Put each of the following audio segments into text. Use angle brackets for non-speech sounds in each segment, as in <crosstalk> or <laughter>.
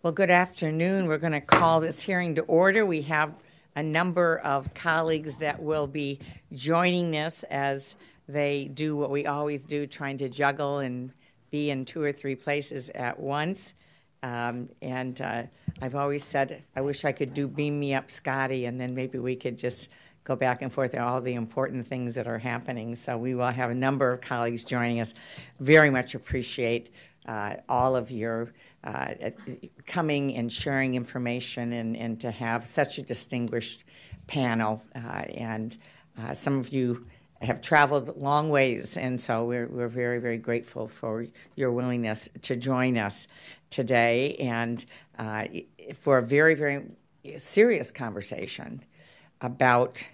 Well, good afternoon. We're going to call this hearing to order. We have a number of colleagues that will be joining this as they do what we always do, trying to juggle and be in two or three places at once. Um, and uh, I've always said, I wish I could do Beam Me Up Scotty, and then maybe we could just go back and forth on all the important things that are happening. So we will have a number of colleagues joining us. Very much appreciate uh, all of your uh, coming and sharing information and, and to have such a distinguished panel. Uh, and uh, some of you have traveled long ways, and so we're, we're very, very grateful for your willingness to join us today and uh, for a very, very serious conversation about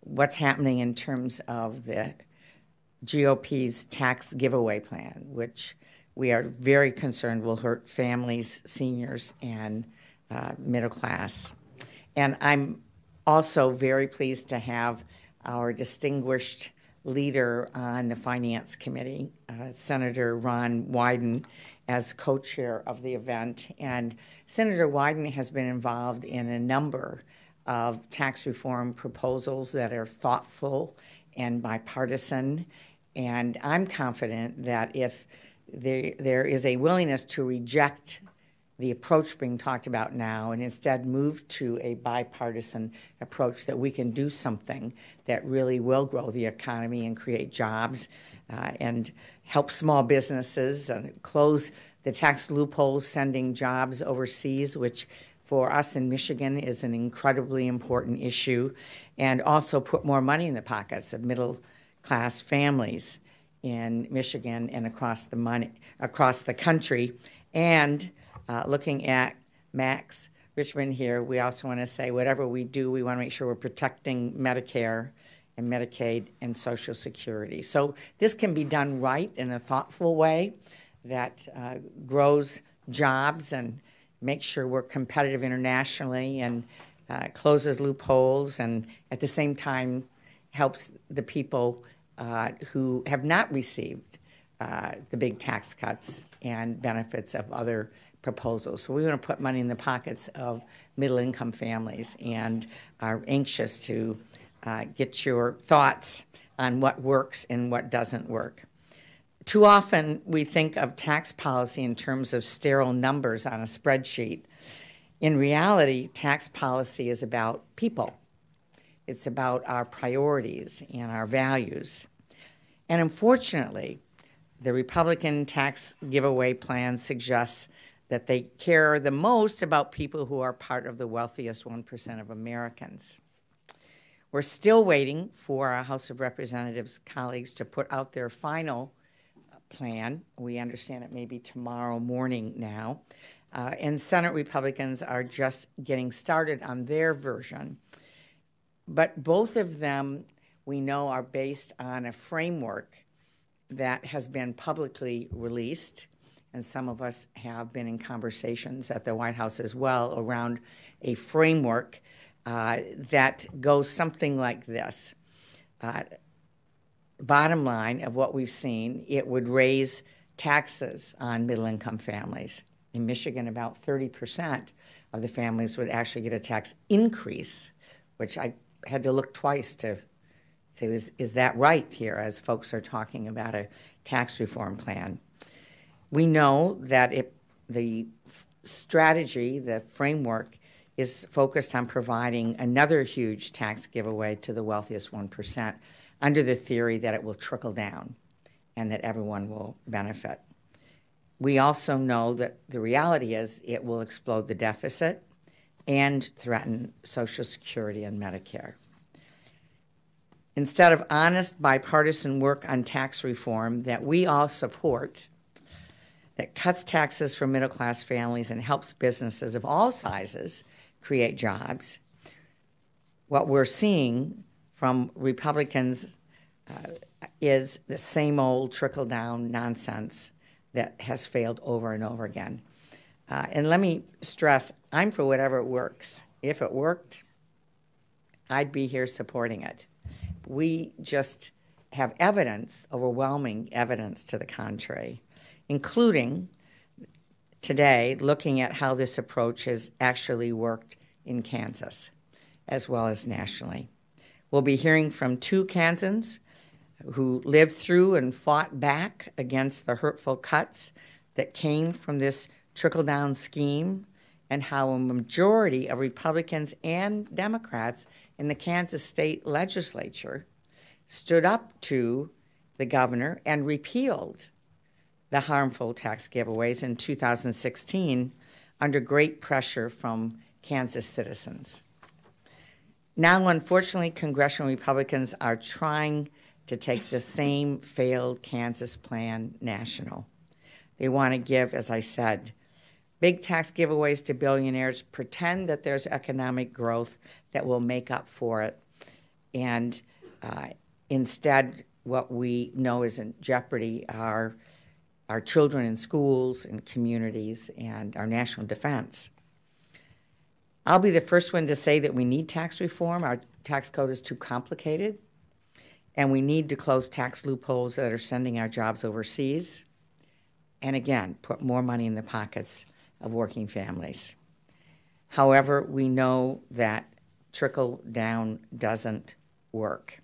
what's happening in terms of the GOP's tax giveaway plan, which we are very concerned will hurt families, seniors, and uh, middle class. And I'm also very pleased to have our distinguished leader on the Finance Committee, uh, Senator Ron Wyden, as co chair of the event. And Senator Wyden has been involved in a number of tax reform proposals that are thoughtful and bipartisan. And I'm confident that if there, there is a willingness to reject the approach being talked about now and instead move to a bipartisan approach that we can do something that really will grow the economy and create jobs uh, and help small businesses and close the tax loopholes sending jobs overseas, which for us in Michigan is an incredibly important issue, and also put more money in the pockets of middle class families in Michigan and across the money across the country. And uh, looking at Max Richtman here, we also want to say whatever we do, we want to make sure we're protecting Medicare and Medicaid and Social Security. So this can be done right in a thoughtful way that uh, grows jobs and makes sure we're competitive internationally and uh, closes loopholes and at the same time helps the people uh, who have not received uh, the big tax cuts and benefits of other proposals. So we want to put money in the pockets of middle income families and are anxious to uh, get your thoughts on what works and what doesn't work. Too often we think of tax policy in terms of sterile numbers on a spreadsheet. In reality, tax policy is about people. It's about our priorities and our values. And unfortunately, the Republican tax giveaway plan suggests that they care the most about people who are part of the wealthiest 1% of Americans. We're still waiting for our House of Representatives colleagues to put out their final plan. We understand it may be tomorrow morning now. Uh, and Senate Republicans are just getting started on their version. But both of them we know are based on a framework that has been publicly released. And some of us have been in conversations at the White House as well around a framework uh, that goes something like this. Uh, bottom line of what we've seen, it would raise taxes on middle income families. In Michigan, about 30% of the families would actually get a tax increase, which I had to look twice to so is, is that right here as folks are talking about a tax reform plan? We know that it, the strategy, the framework, is focused on providing another huge tax giveaway to the wealthiest 1% under the theory that it will trickle down and that everyone will benefit. We also know that the reality is it will explode the deficit and threaten Social Security and Medicare. Instead of honest bipartisan work on tax reform that we all support, that cuts taxes for middle class families and helps businesses of all sizes create jobs, what we're seeing from Republicans uh, is the same old trickle down nonsense that has failed over and over again. Uh, and let me stress I'm for whatever works. If it worked, I'd be here supporting it we just have evidence, overwhelming evidence to the contrary, including today looking at how this approach has actually worked in Kansas as well as nationally. We'll be hearing from two Kansans who lived through and fought back against the hurtful cuts that came from this trickle down scheme and how a majority of Republicans and Democrats in the Kansas state legislature stood up to the governor and repealed the harmful tax giveaways in 2016 under great pressure from Kansas citizens. Now, unfortunately, congressional Republicans are trying to take the same failed Kansas plan national. They want to give, as I said, big tax giveaways to billionaires, pretend that there's economic growth that will make up for it, and uh, instead, what we know is in jeopardy are our children in schools and communities and our national defense. I'll be the first one to say that we need tax reform. Our tax code is too complicated, and we need to close tax loopholes that are sending our jobs overseas. And again, put more money in the pockets of working families. However, we know that trickle down doesn't work.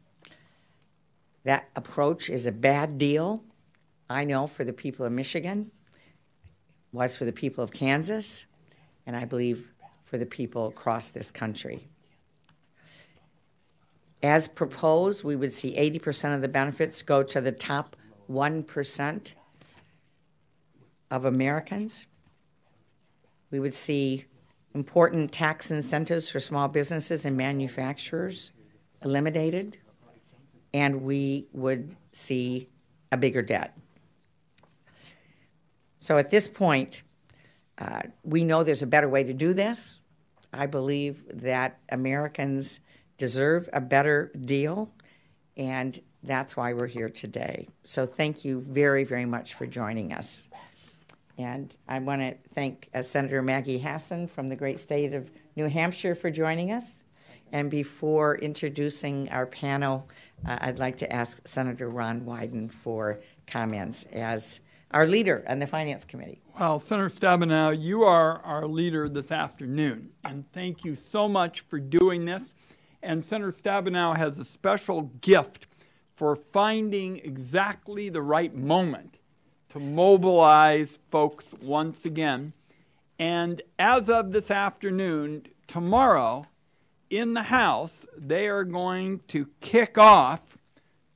That approach is a bad deal, I know, for the people of Michigan, was for the people of Kansas, and I believe for the people across this country. As proposed, we would see 80% of the benefits go to the top 1% of Americans. We would see important tax incentives for small businesses and manufacturers eliminated, and we would see a bigger debt. So at this point, uh, we know there's a better way to do this. I believe that Americans deserve a better deal, and that's why we're here today. So thank you very, very much for joining us. And I want to thank uh, Senator Maggie Hassan from the great state of New Hampshire for joining us. And before introducing our panel, uh, I'd like to ask Senator Ron Wyden for comments as our leader on the Finance Committee. Well, Senator Stabenow, you are our leader this afternoon, and thank you so much for doing this. And Senator Stabenow has a special gift for finding exactly the right moment to mobilize folks once again. And as of this afternoon, tomorrow in the House, they are going to kick off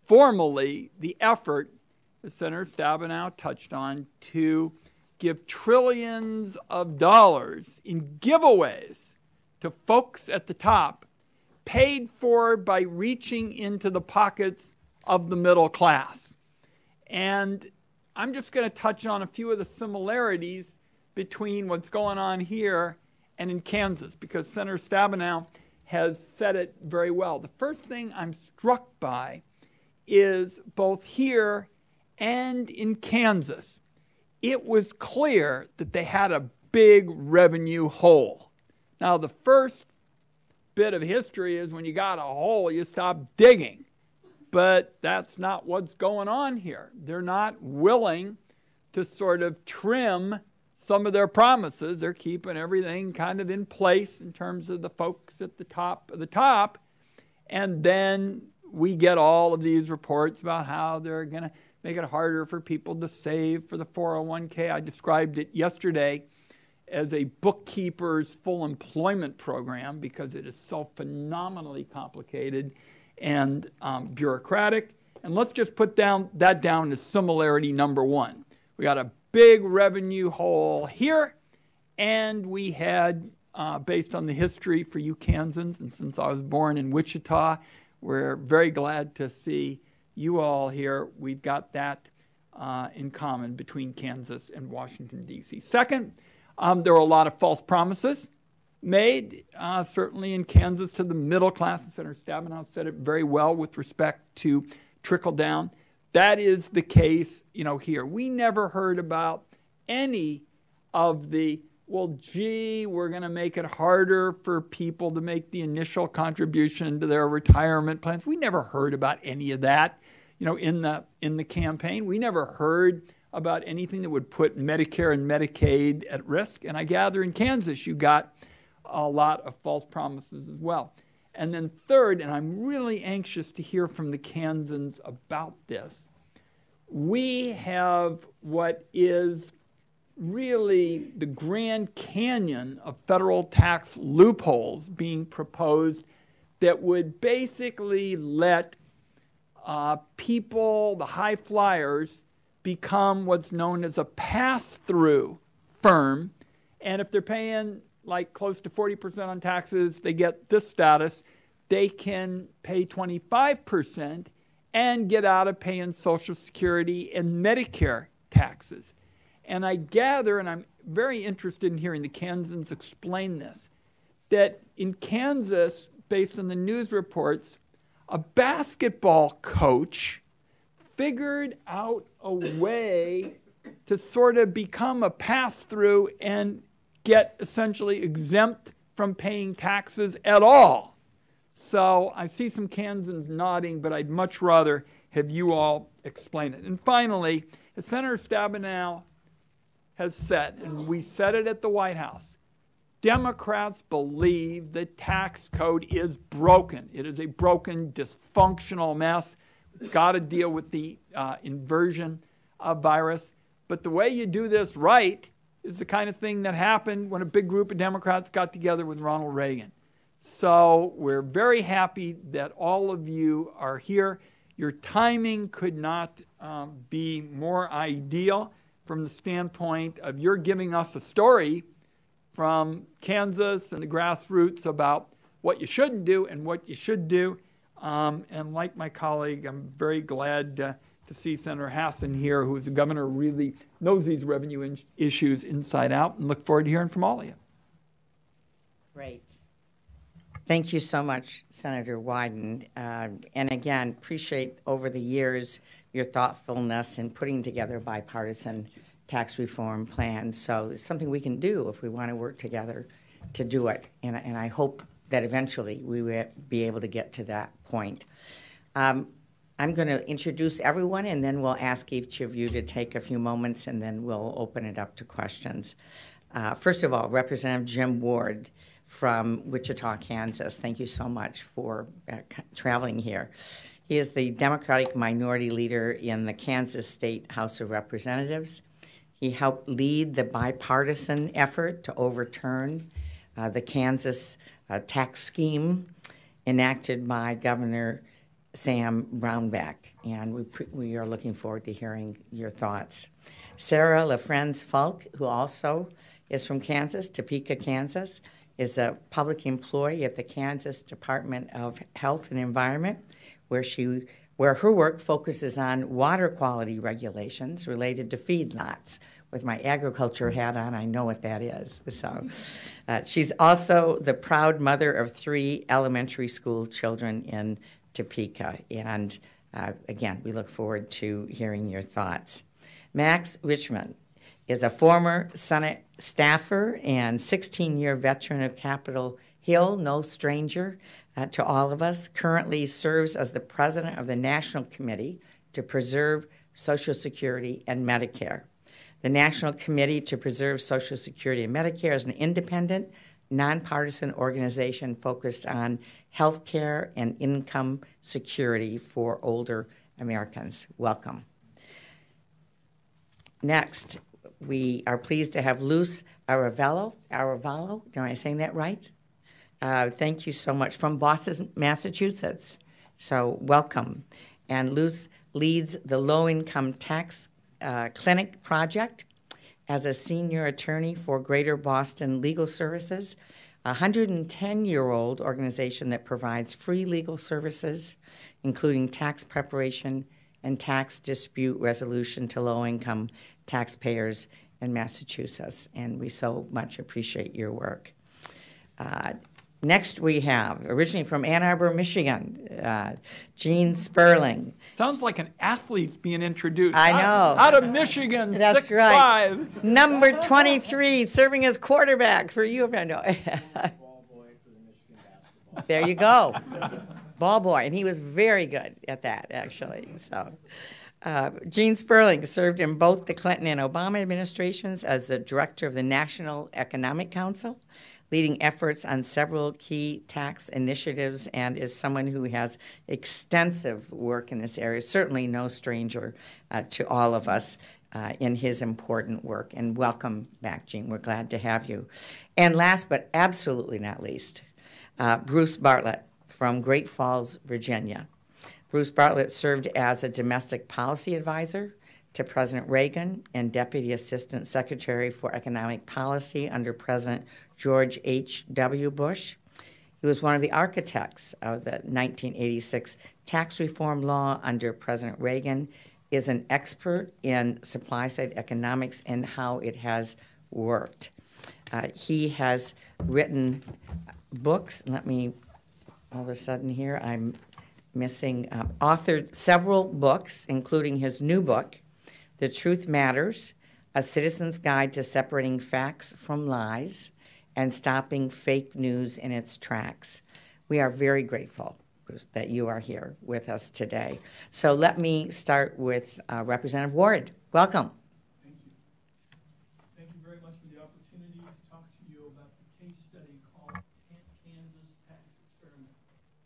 formally the effort that Senator Stabenow touched on to give trillions of dollars in giveaways to folks at the top, paid for by reaching into the pockets of the middle class. And I'm just going to touch on a few of the similarities between what's going on here and in Kansas, because Senator Stabenow has said it very well. The first thing I'm struck by is both here and in Kansas, it was clear that they had a big revenue hole. Now, the first bit of history is when you got a hole, you stop digging. But that's not what's going on here. They're not willing to sort of trim some of their promises. They're keeping everything kind of in place in terms of the folks at the top of the top. And then we get all of these reports about how they're going to make it harder for people to save for the 401k. I described it yesterday as a bookkeeper's full employment program because it is so phenomenally complicated and um, bureaucratic. And let's just put down that down as similarity number one. We got a big revenue hole here, and we had, uh, based on the history for you Kansans, and since I was born in Wichita, we're very glad to see you all here. We've got that uh, in common between Kansas and Washington, D.C. Second, um, there were a lot of false promises made, uh, certainly in Kansas, to the middle class. And Senator Stabenow said it very well with respect to trickle down. That is the case, you know, here. We never heard about any of the well, gee, we're going to make it harder for people to make the initial contribution to their retirement plans. We never heard about any of that, you know, in the in the campaign. We never heard about anything that would put Medicare and Medicaid at risk. And I gather in Kansas you got a lot of false promises as well. And then, third, and I'm really anxious to hear from the Kansans about this, we have what is really the Grand Canyon of federal tax loopholes being proposed that would basically let uh, people, the high flyers, become what's known as a pass through firm. And if they're paying like close to 40% on taxes, they get this status. They can pay 25% and get out of paying Social Security and Medicare taxes. And I gather, and I'm very interested in hearing the Kansans explain this, that in Kansas, based on the news reports, a basketball coach figured out a way to sort of become a pass through and get essentially exempt from paying taxes at all. So I see some Kansans nodding, but I'd much rather have you all explain it. And finally, as Senator Stabenow has said, and we said it at the White House, Democrats believe the tax code is broken. It is a broken, dysfunctional mess. Got to deal with the uh, inversion of virus. But the way you do this right is the kind of thing that happened when a big group of Democrats got together with Ronald Reagan. So we're very happy that all of you are here. Your timing could not um, be more ideal from the standpoint of you're giving us a story from Kansas and the grassroots about what you shouldn't do and what you should do. Um, and like my colleague, I'm very glad uh, to see Senator Hassan here, who's the governor, really knows these revenue in- issues inside out, and look forward to hearing from all of you. Great. Thank you so much, Senator Wyden. Uh, and again, appreciate over the years your thoughtfulness in putting together bipartisan tax reform plans. So it's something we can do if we want to work together to do it. And, and I hope that eventually we will be able to get to that point. Um, I'm going to introduce everyone and then we'll ask each of you to take a few moments and then we'll open it up to questions. Uh, first of all, Representative Jim Ward from Wichita, Kansas. Thank you so much for uh, traveling here. He is the Democratic minority leader in the Kansas State House of Representatives. He helped lead the bipartisan effort to overturn uh, the Kansas uh, tax scheme enacted by Governor Sam Brownback, and we, pre- we are looking forward to hearing your thoughts. Sarah LaFrenz Falk, who also is from Kansas, Topeka, Kansas, is a public employee at the Kansas Department of Health and Environment, where she where her work focuses on water quality regulations related to feedlots. With my agriculture hat on, I know what that is. So, uh, she's also the proud mother of three elementary school children in Topeka. And uh, again, we look forward to hearing your thoughts. Max Richtman is a former Senate staffer and 16 year veteran of Capitol Hill, no stranger uh, to all of us. Currently serves as the president of the National Committee to Preserve Social Security and Medicare. The National Committee to Preserve Social Security and Medicare is an independent, nonpartisan organization focused on health care and income security for older Americans. Welcome. Next, we are pleased to have Luz Arevalo. Arevalo, am I saying that right? Uh, thank you so much from Boston, Massachusetts. So, welcome. And Luz leads the Low Income Tax uh, Clinic Project as a senior attorney for Greater Boston Legal Services a 110 year old organization that provides free legal services, including tax preparation and tax dispute resolution to low income taxpayers in Massachusetts. And we so much appreciate your work. Uh, Next, we have, originally from Ann Arbor, Michigan, uh, Gene Sperling. Sounds like an athlete's being introduced. I know. Out, of Michigan, That's six, right. Five. Number 23, serving as quarterback for U of M. No. <laughs> there you go. Ball boy. And he was very good at that, actually. So, Uh, Gene Sperling served in both the Clinton and Obama administrations as the director of the National Economic Council, leading efforts on several key tax initiatives, and is someone who has extensive work in this area, certainly no stranger uh, to all of us. Uh, in his important work. And welcome back, Gene. We're glad to have you. And last but absolutely not least, uh, Bruce Bartlett from Great Falls, Virginia. Bruce Bartlett served as a domestic policy advisor to President Reagan and Deputy Assistant Secretary for Economic Policy under President George H.W. Bush. He was one of the architects of the 1986 tax reform law under President Reagan is an expert in supply side economics and how it has worked. Uh, he has written books. Let me, all of a sudden here, I'm missing, uh, authored several books, including his new book, The Truth Matters A Citizen's Guide to Separating Facts from Lies and Stopping Fake News in Its Tracks. We are very grateful that you are here with us today. So let me start with uh, Representative Ward. Welcome. Thank you. Thank you very much for the opportunity to talk to you about the case study called Kansas Tax Experiment.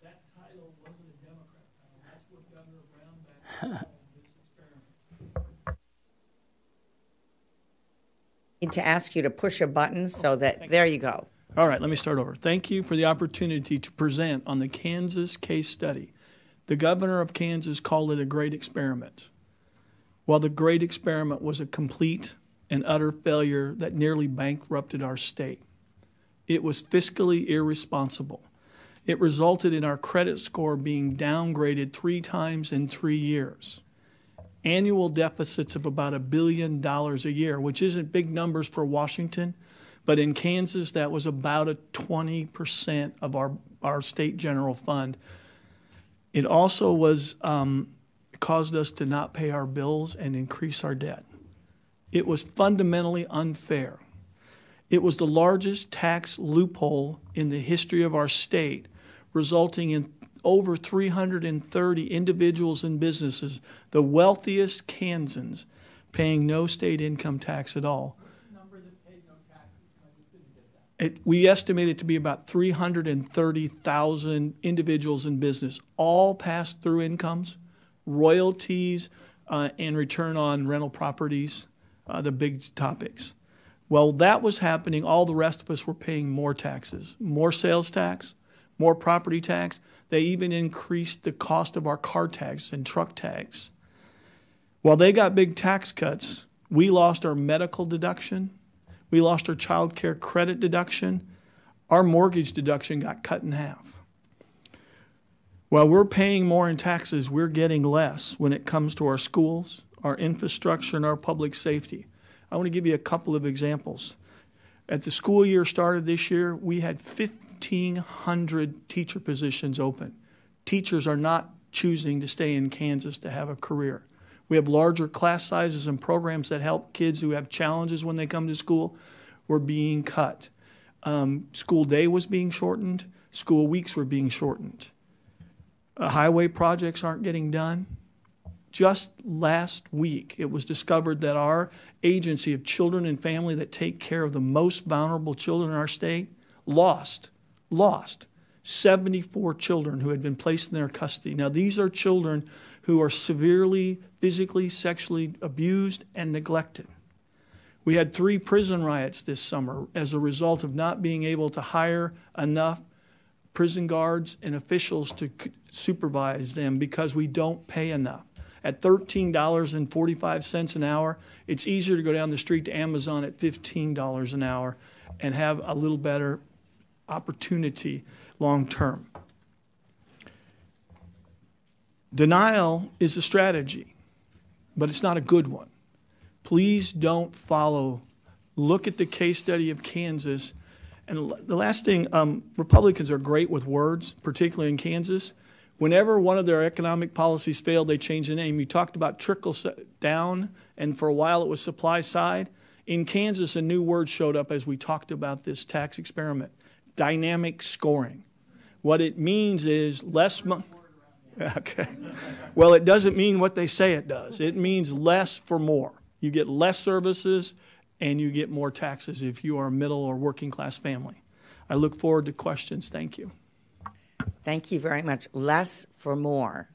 That title wasn't a Democrat title. That's what Governor Brownback <laughs> called this experiment. I need to ask you to push a button so that there you go. All right, let me start over. Thank you for the opportunity to present on the Kansas case study. The governor of Kansas called it a great experiment. While the great experiment was a complete and utter failure that nearly bankrupted our state, it was fiscally irresponsible. It resulted in our credit score being downgraded three times in three years. Annual deficits of about a billion dollars a year, which isn't big numbers for Washington, but in Kansas, that was about a 20% of our, our state general fund. It also was um, caused us to not pay our bills and increase our debt. It was fundamentally unfair. It was the largest tax loophole in the history of our state, resulting in over 330 individuals and businesses, the wealthiest Kansans, paying no state income tax at all it, we estimate it to be about 330,000 individuals in business, all pass through incomes, royalties, uh, and return on rental properties, uh, the big topics. Well, that was happening. All the rest of us were paying more taxes, more sales tax, more property tax. They even increased the cost of our car tax and truck tax. While they got big tax cuts, we lost our medical deduction we lost our child care credit deduction. Our mortgage deduction got cut in half. While we're paying more in taxes, we're getting less when it comes to our schools, our infrastructure, and our public safety. I want to give you a couple of examples. At the school year started this year, we had 1,500 teacher positions open. Teachers are not choosing to stay in Kansas to have a career. We have larger class sizes and programs that help kids who have challenges when they come to school were being cut. Um, school day was being shortened. School weeks were being shortened. Uh, highway projects aren't getting done. Just last week, it was discovered that our agency of children and family that take care of the most vulnerable children in our state lost, lost 74 children who had been placed in their custody. Now, these are children who are severely physically, sexually abused, and neglected. We had three prison riots this summer as a result of not being able to hire enough prison guards and officials to supervise them because we don't pay enough. At $13.45 an hour, it's easier to go down the street to Amazon at $15 an hour and have a little better opportunity long term. Denial is a strategy, but it's not a good one. Please don't follow. Look at the case study of Kansas. And the last thing, um, Republicans are great with words, particularly in Kansas. Whenever one of their economic policies failed, they changed the name. You talked about trickle down, and for a while it was supply side. In Kansas, a new word showed up as we talked about this tax experiment dynamic scoring. What it means is less money. <laughs> Okay. Well, it doesn't mean what they say it does. It means less for more. You get less services and you get more taxes if you are a middle or working class family. I look forward to questions. Thank you. Thank you very much. Less for more.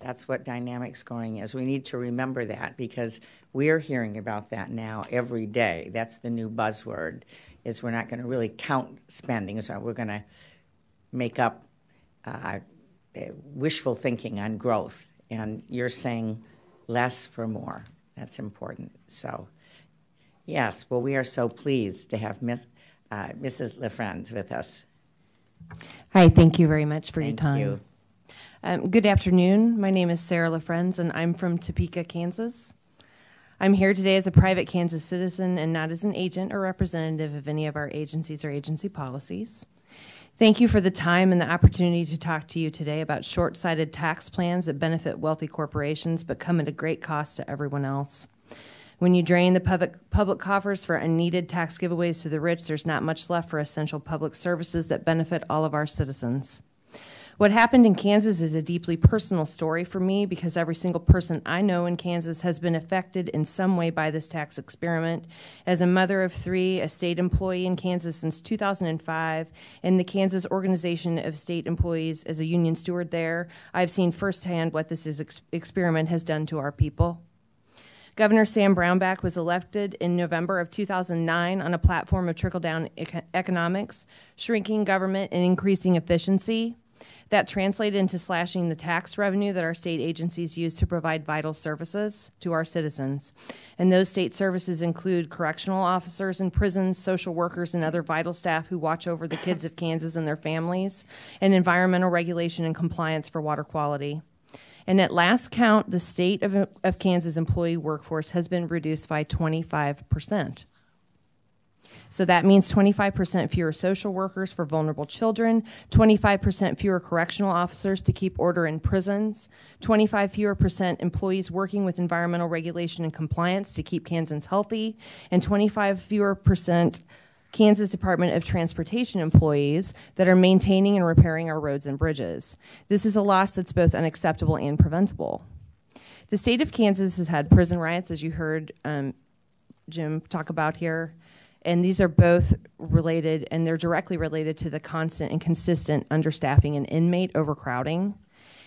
That's what dynamic scoring is. We need to remember that because we're hearing about that now every day. That's the new buzzword. Is we're not going to really count spending, so we're going to make up uh, wishful thinking on growth. And you're saying less for more. That's important. So, yes, well, we are so pleased to have Miss, uh, Mrs. LaFrenz with us. Hi, thank you very much for Thank your time. you. Um, good afternoon. My name is Sarah LaFrenz, and I'm from Topeka, Kansas. I'm here today as a private Kansas citizen and not as an agent or representative of any of our agencies or agency policies. Thank you for the time and the opportunity to talk to you today about short sighted tax plans that benefit wealthy corporations but come at a great cost to everyone else. When you drain the public, public coffers for unneeded tax giveaways to the rich, there's not much left for essential public services that benefit all of our citizens. What happened in Kansas is a deeply personal story for me because every single person I know in Kansas has been affected in some way by this tax experiment. As a mother of three, a state employee in Kansas since 2005, and the Kansas Organization of State Employees as a union steward there, I've seen firsthand what this ex- experiment has done to our people. Governor Sam Brownback was elected in November of 2009 on a platform of trickle down economics, shrinking government, and increasing efficiency. That translated into slashing the tax revenue that our state agencies use to provide vital services to our citizens. And those state services include correctional officers in prisons, social workers, and other vital staff who watch over the kids of Kansas and their families, and environmental regulation and compliance for water quality. And at last count, the state of, of Kansas employee workforce has been reduced by 25 percent. So that means 25% fewer social workers for vulnerable children, 25% fewer correctional officers to keep order in prisons, 25 fewer percent employees working with environmental regulation and compliance to keep Kansans healthy, and 25 fewer percent Kansas Department of Transportation employees that are maintaining and repairing our roads and bridges. This is a loss that's both unacceptable and preventable. The state of Kansas has had prison riots, as you heard um, Jim talk about here and these are both related and they're directly related to the constant and consistent understaffing and inmate overcrowding.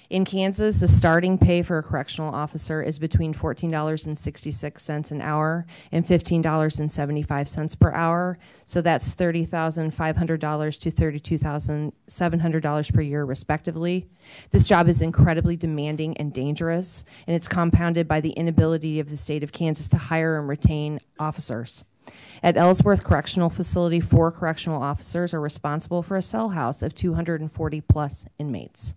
In Kansas, the starting pay for a correctional officer is between $14.66 an hour and $15.75 per hour. So that's $30,500 to $32,700 per year, respectively. This job is incredibly demanding and dangerous, and it's compounded by the inability of the state of Kansas to hire and retain officers. At Ellsworth Correctional Facility, four correctional officers are responsible for a cell house of 240 plus inmates.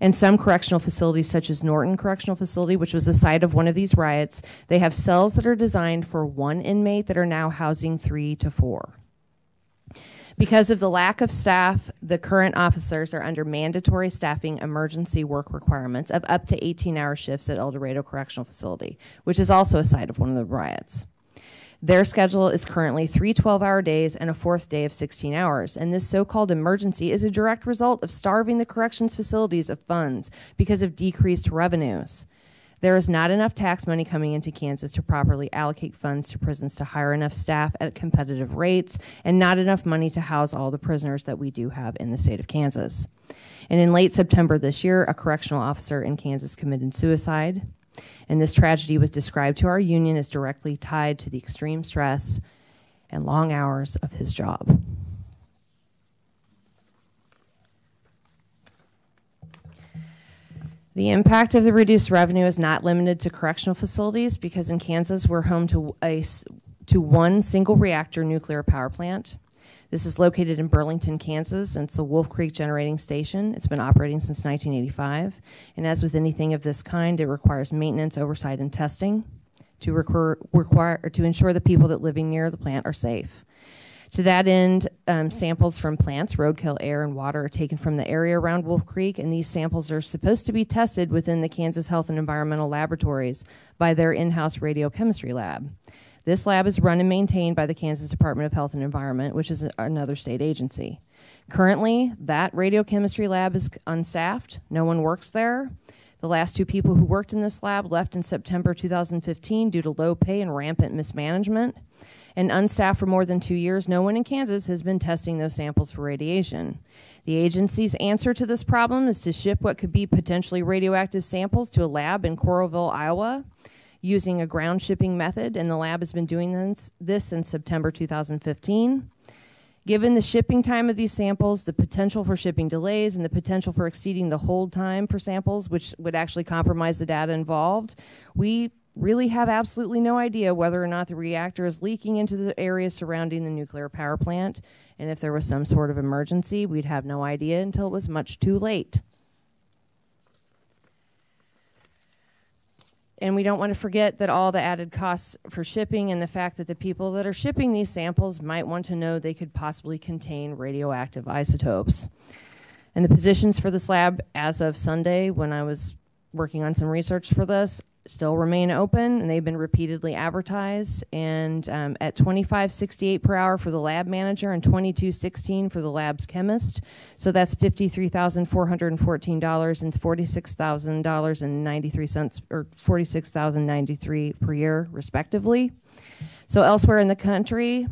And some correctional facilities, such as Norton Correctional Facility, which was the site of one of these riots, they have cells that are designed for one inmate that are now housing three to four. Because of the lack of staff, the current officers are under mandatory staffing emergency work requirements of up to 18 hour shifts at El Dorado Correctional Facility, which is also a site of one of the riots. Their schedule is currently three 12 hour days and a fourth day of 16 hours. And this so called emergency is a direct result of starving the corrections facilities of funds because of decreased revenues. There is not enough tax money coming into Kansas to properly allocate funds to prisons to hire enough staff at competitive rates, and not enough money to house all the prisoners that we do have in the state of Kansas. And in late September this year, a correctional officer in Kansas committed suicide and this tragedy was described to our union as directly tied to the extreme stress and long hours of his job. The impact of the reduced revenue is not limited to correctional facilities because in Kansas we're home to a to one single reactor nuclear power plant. This is located in Burlington, Kansas, and it's a Wolf Creek generating station. It's been operating since 1985. And as with anything of this kind, it requires maintenance, oversight, and testing to, require, require, to ensure the people that living near the plant are safe. To that end, um, samples from plants, roadkill air, and water are taken from the area around Wolf Creek, and these samples are supposed to be tested within the Kansas Health and Environmental Laboratories by their in house radiochemistry lab. This lab is run and maintained by the Kansas Department of Health and Environment, which is another state agency. Currently, that radiochemistry lab is unstaffed. No one works there. The last two people who worked in this lab left in September 2015 due to low pay and rampant mismanagement. And unstaffed for more than two years, no one in Kansas has been testing those samples for radiation. The agency's answer to this problem is to ship what could be potentially radioactive samples to a lab in Coralville, Iowa, using a ground shipping method, and the lab has been doing this, this since September 2015. Given the shipping time of these samples, the potential for shipping delays, and the potential for exceeding the hold time for samples, which would actually compromise the data involved, we really have absolutely no idea whether or not the reactor is leaking into the area surrounding the nuclear power plant. And if there was some sort of emergency, we'd have no idea until it was much too late. And we don't want to forget that all the added costs for shipping and the fact that the people that are shipping these samples might want to know they could possibly contain radioactive isotopes. And the positions for this lab as of Sunday, when I was working on some research for this, still remain open and they've been repeatedly advertised. And um, at 25.68 per hour for the lab manager and 22.16 for the lab's chemist. So that's $53,414 and $46,000.93 or 46,093 per year respectively. So elsewhere in the country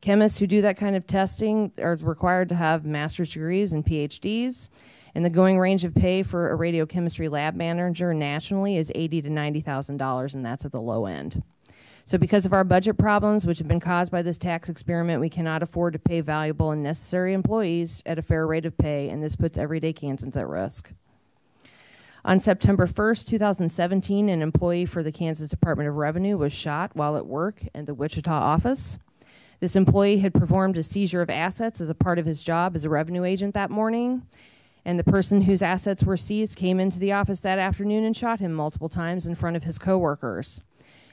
chemists who do that kind of testing are required to have master's degrees and PhDs and the going range of pay for a radiochemistry lab manager nationally is eighty to ninety thousand dollars, and that's at the low end. So, because of our budget problems, which have been caused by this tax experiment, we cannot afford to pay valuable and necessary employees at a fair rate of pay, and this puts everyday Kansans at risk. On September 1st, 2017, an employee for the Kansas Department of Revenue was shot while at work in the Wichita office. This employee had performed a seizure of assets as a part of his job as a revenue agent that morning, and the person whose assets were seized came into the office that afternoon and shot him multiple times in front of his coworkers.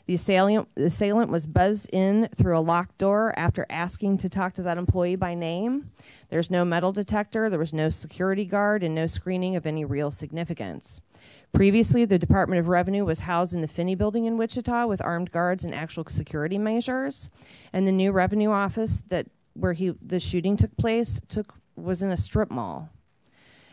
The assailant, the assailant was buzzed in through a locked door after asking to talk to that employee by name. There's no metal detector, there was no security guard, and no screening of any real significance. Previously, the Department of Revenue was housed in the Finney building in Wichita with armed guards and actual security measures. And the new revenue office that where he the shooting took place took was in a strip mall.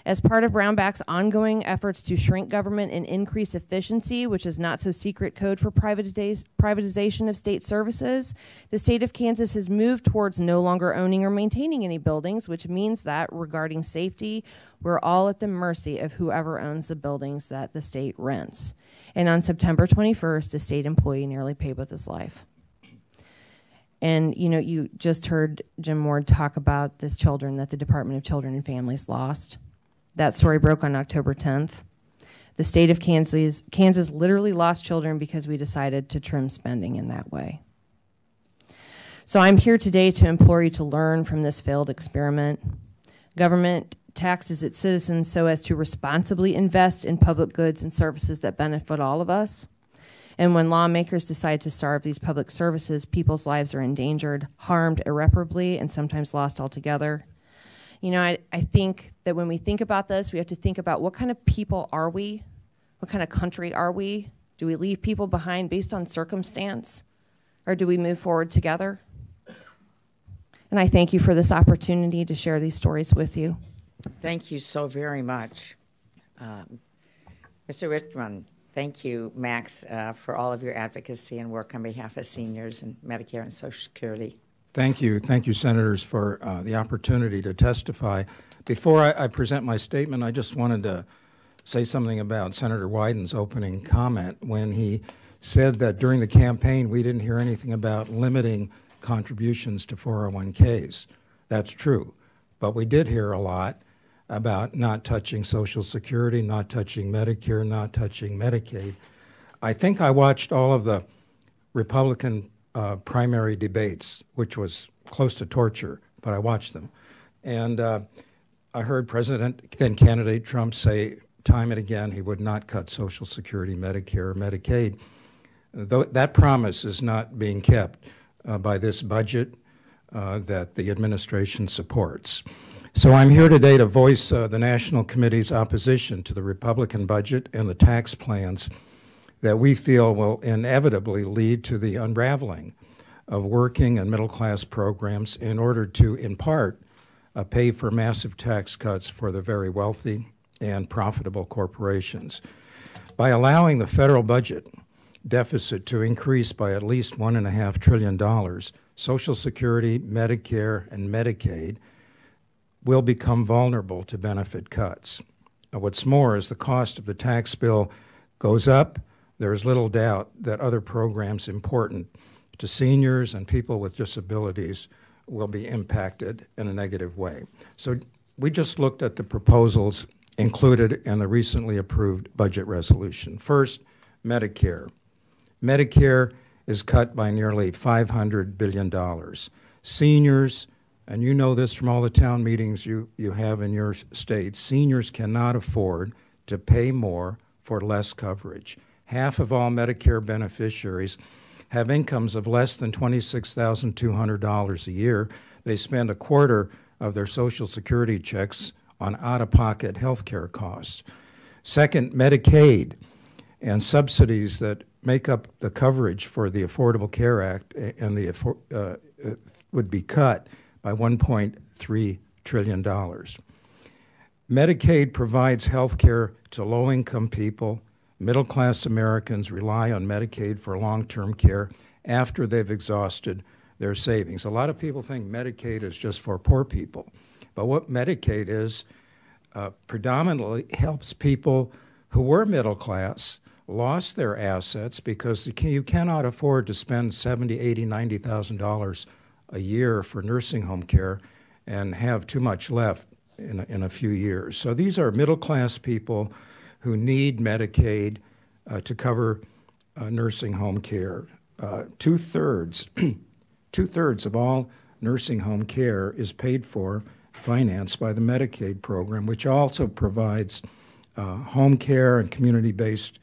As part of Brownback's ongoing efforts to shrink government and increase efficiency, which is not so secret code for privatization of state services, the state of Kansas has moved towards no longer owning or maintaining any buildings, which means that regarding safety, we're all at the mercy of whoever owns the buildings that the state rents. And on September 21st, a state employee nearly paid with his life. And you know, you just heard Jim Ward talk about this children that the Department of Children and Families lost. That story broke on October 10th. The state of Kansas, Kansas literally lost children because we decided to trim spending in that way. So I'm here today to implore you to learn from this failed experiment. Government taxes its citizens so as to responsibly invest in public goods and services that benefit all of us. And when lawmakers decide to starve these public services, people's lives are endangered, harmed irreparably, and sometimes lost altogether. You know, I, I think that when we think about this, we have to think about what kind of people are we? What kind of country are we? Do we leave people behind based on circumstance? Or do we move forward together? And I thank you for this opportunity to share these stories with you. Thank you so very much. Um, Mr. Richtman, thank you, Max, uh, for all of your advocacy and work on behalf of seniors and Medicare and Social Security. Thank you. Thank you, Senators, for uh, the opportunity to testify. Before I, I, present my statement, I just wanted to say something about Senator Wyden's opening comment when he said that during the campaign we didn't hear anything about limiting contributions to 401ks. That's true. But we did hear a lot about not touching Social Security, not touching Medicare, not touching Medicaid. I think I watched all of the Republican uh, primary debates, which was close to torture, but I watched them. And uh, I heard President, then candidate Trump say time and again he would not cut Social Security, Medicare, Medicaid. Though that promise is not being kept uh, by this budget uh, that the administration supports. So I'm here today to voice uh, the National Committee's opposition to the Republican budget and the tax plans that we feel will inevitably lead to the unraveling of working and middle class programs in order to, in part, uh, pay for massive tax cuts for the very wealthy and profitable corporations. By allowing the federal budget deficit to increase by at least $1.5 trillion, Social Security, Medicare, and Medicaid will become vulnerable to benefit cuts. What's more, as the cost of the tax bill goes up, there is little doubt that other programs important to seniors and people with disabilities will be impacted in a negative way. So we just looked at the proposals included in the recently approved budget resolution. First, Medicare. Medicare is cut by nearly $500 billion. Seniors, and you know this from all the town meetings you, you have in your state, seniors cannot afford to pay more for less coverage. Half of all Medicare beneficiaries have incomes of less than $26,200 a year. They spend a quarter of their Social Security checks on out of pocket health care costs. Second, Medicaid and subsidies that make up the coverage for the Affordable Care Act and the uh, would be cut by 1.3 trillion dollars. Medicaid provides health care to low income people. Middle class Americans rely on Medicaid for long term care after they've exhausted their savings. A lot of people think Medicaid is just for poor people, but what Medicaid is uh, predominantly helps people who were middle class lost their assets because you cannot afford to spend seventy, eighty, ninety thousand dollars a year for nursing home care and have too much left in a, in a few years. So these are middle class people who need Medicaid uh, to cover uh, nursing home care. Uh, two thirds, <clears throat> two thirds of all nursing home care is paid for, financed by the Medicaid program, which also provides uh, home care and community-based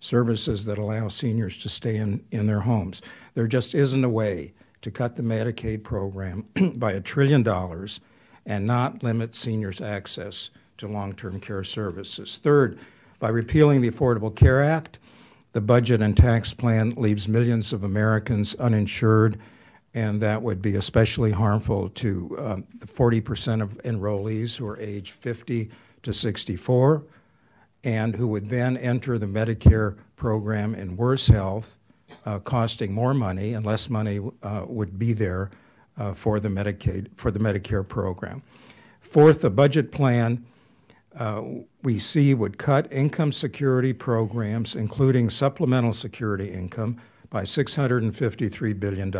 services that allow seniors to stay in, in their homes. There just isn't a way to cut the Medicaid program <clears throat> by a trillion dollars and not limit seniors' access to long term care services. Third, by repealing the Affordable Care Act, the budget and tax plan leaves millions of Americans uninsured, and that would be especially harmful to um, 40% of enrollees who are age 50 to 64 and who would then enter the Medicare program in worse health, uh, costing more money, and less money uh, would be there uh, for the Medicaid for the Medicare program. Fourth, the budget plan we see would cut income security programs, including supplemental security income, by $653 billion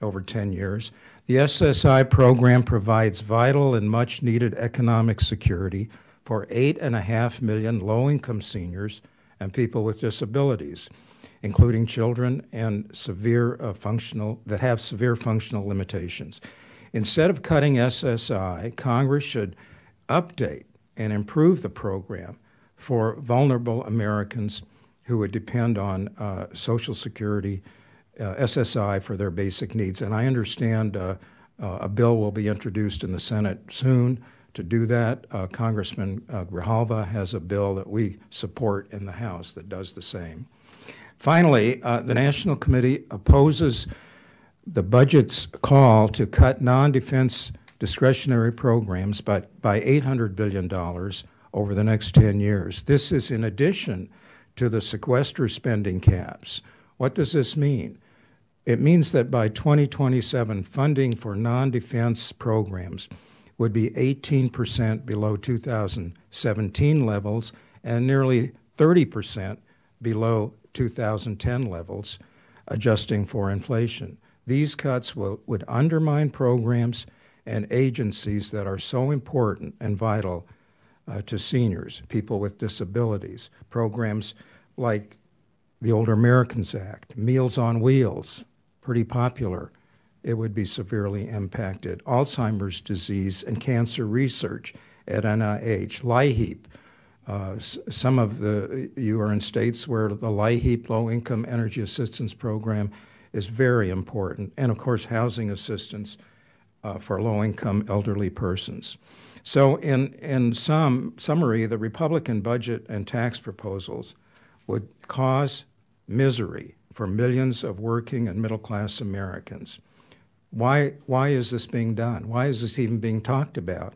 over 10 years. The SSI program provides vital and much needed economic security for 8.5 million low income seniors and people with disabilities, including children and severe uh, functional that have severe functional limitations. Instead of cutting SSI, Congress should update and improve the program for vulnerable Americans who would depend on uh, Social Security, uh, SSI for their basic needs. And I understand uh, uh, a bill will be introduced in the Senate soon to do that. Uh, Congressman uh, Grijalva has a bill that we support in the House that does the same. Finally, uh, the National Committee opposes the budget's call to cut non defense discretionary programs by, by $800 billion over the next 10 years. This is in addition to the sequester spending caps. What does this mean? It means that by 2027, funding for non defense programs would be 18% below 2017 levels and nearly 30% below 2010 levels, adjusting for inflation. These cuts will, would undermine programs and agencies that are so important and vital uh, to seniors, people with disabilities. Programs like the Older Americans Act, Meals on Wheels, pretty popular it would be severely impacted. Alzheimer's disease and cancer research at NIH, LIHEAP. Uh, some of the you are in states where the LIHEAP, Low Income Energy Assistance Program, is very important, and of course, housing assistance uh, for low income elderly persons. So, in, in some summary, the Republican budget and tax proposals would cause misery for millions of working and middle class Americans. Why, why is this being done? Why is this even being talked about?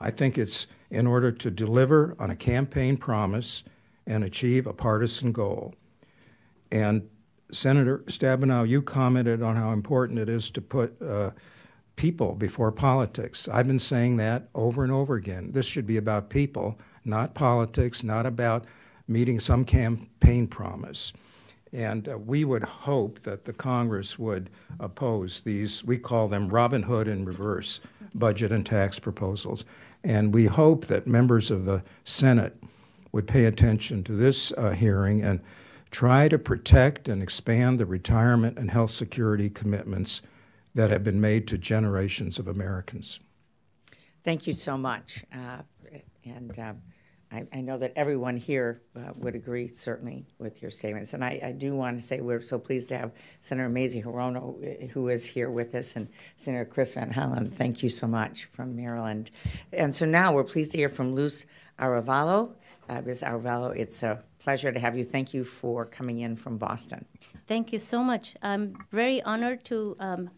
I think it's in order to deliver on a campaign promise and achieve a partisan goal. And Senator Stabenow, you commented on how important it is to put uh, people before politics. I've been saying that over and over again. This should be about people, not politics, not about meeting some campaign promise. And uh, we would hope that the Congress would oppose these, we call them Robin Hood in reverse budget and tax proposals. And we hope that members of the Senate would pay attention to this uh, hearing and try to protect and expand the retirement and health security commitments that have been made to generations of Americans. Thank you so much. Uh, and uh, I, I, know that everyone here uh, would agree, certainly, with your statements. And I, I, do want to say we're so pleased to have Senator Mazie Hirono, uh, who is here with us, and Senator Chris Van Hollen. Thank you so much from Maryland. And so now we're pleased to hear from Luz Arevalo. Uh, Ms. Arevalo, it's a pleasure to have you. Thank you for coming in from Boston. Thank you so much. I'm very honored to um,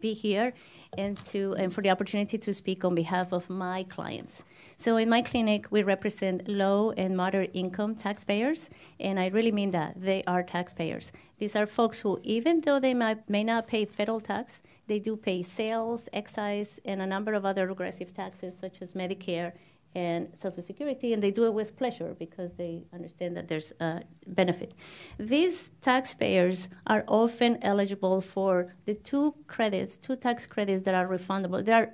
be here and to and for the opportunity to speak on behalf of my clients. So in my clinic, we represent low and moderate income taxpayers, and I really mean that they are taxpayers. These are folks who, even though they might, may not pay federal tax, they do pay sales, excise, and a number of other regressive taxes such as Medicare and Social Security, and they do it with pleasure because they understand that there's a benefit. These taxpayers are often eligible for the two credits, two tax credits that are refundable. There are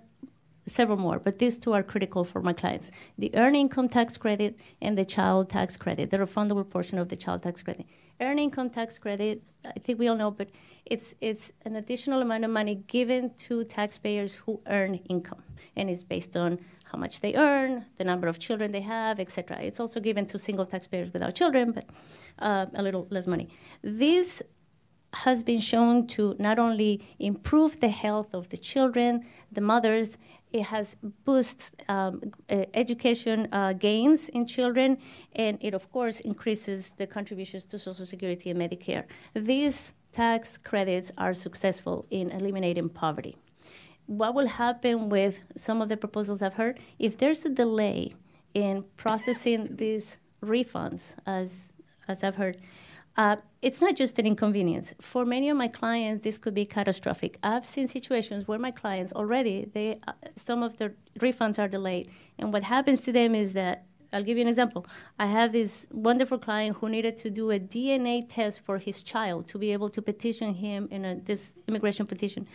several more, but these two are critical for my clients the earned income tax credit and the child tax credit, the refundable portion of the child tax credit. Earned income tax credit, I think we all know, but it's, it's an additional amount of money given to taxpayers who earn income, and it's based on how much they earn, the number of children they have, etc. It's also given to single taxpayers without children, but uh, a little less money. This has been shown to not only improve the health of the children, the mothers, it has boosted um, education uh, gains in children, and it, of course, increases the contributions to Social Security and Medicare. These tax credits are successful in eliminating poverty what will happen with some of the proposals I've heard if there's a delay in processing <laughs> these refunds, as as I've heard. Uh, it's not just an inconvenience. For many of my clients, this could be catastrophic. I've seen situations where my clients already, they, uh, some of their refunds are delayed, and what happens to them is that I'll give you an example. I have this wonderful client who needed to do a DNA test for his child to be able to petition him in a, this immigration petition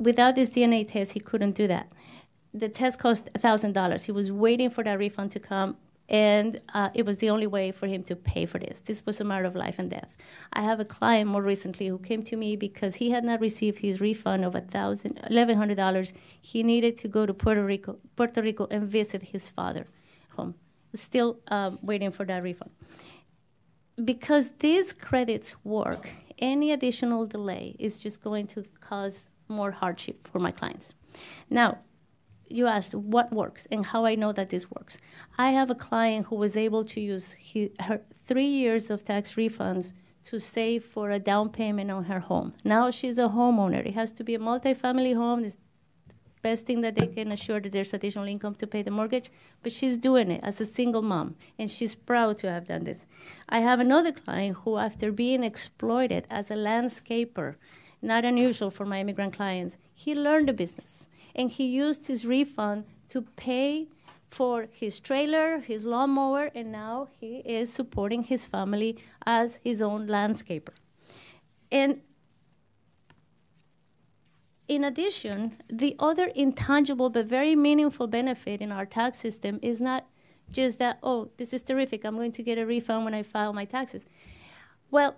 without this DNA test, he couldn't do that. The test cost $1,000. He was waiting for that refund to come, and uh, it was the only way for him to pay for this. This was a matter of life and death. I have a client more recently who came to me because he had not received his refund of $1,100. He needed to go to Puerto Rico, Puerto Rico and visit his father home. Still um, waiting for that refund. Because these credits work, any additional delay is just going to cause more hardship for my clients. Now, you asked what works and how I know that this works. I have a client who was able to use his, her three years of tax refunds to save for a down payment on her home. Now she's a homeowner. It has to be a multi-family home. It's the best thing that they can assure that there's additional income to pay the mortgage, but she's doing it as a single mom, and she's proud to have done this. I have another client who, after being exploited as a landscaper, not unusual for my immigrant clients. He learned the business and he used his refund to pay for his trailer, his lawnmower, and now he is supporting his family as his own landscaper. And in addition, the other intangible but very meaningful benefit in our tax system is not just that, oh, this is terrific, I'm going to get a refund when I file my taxes. Well,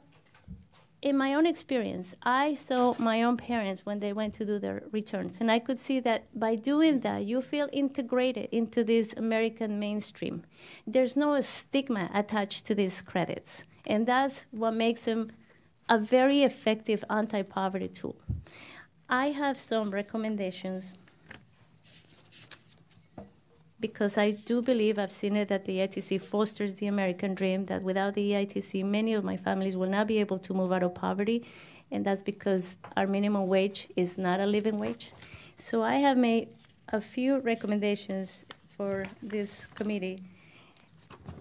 in my own experience, I saw my own parents when they went to do their returns, and I could see that by doing that, you feel integrated into this American mainstream. There's no stigma attached to these credits, and that's what makes them a very effective anti poverty tool. I have some recommendations because I do believe I've seen it that the EITC fosters the American dream. That without the EITC, many of my families will not be able to move out of poverty, and that's because our minimum wage is not a living wage. So I have made a few recommendations for this committee.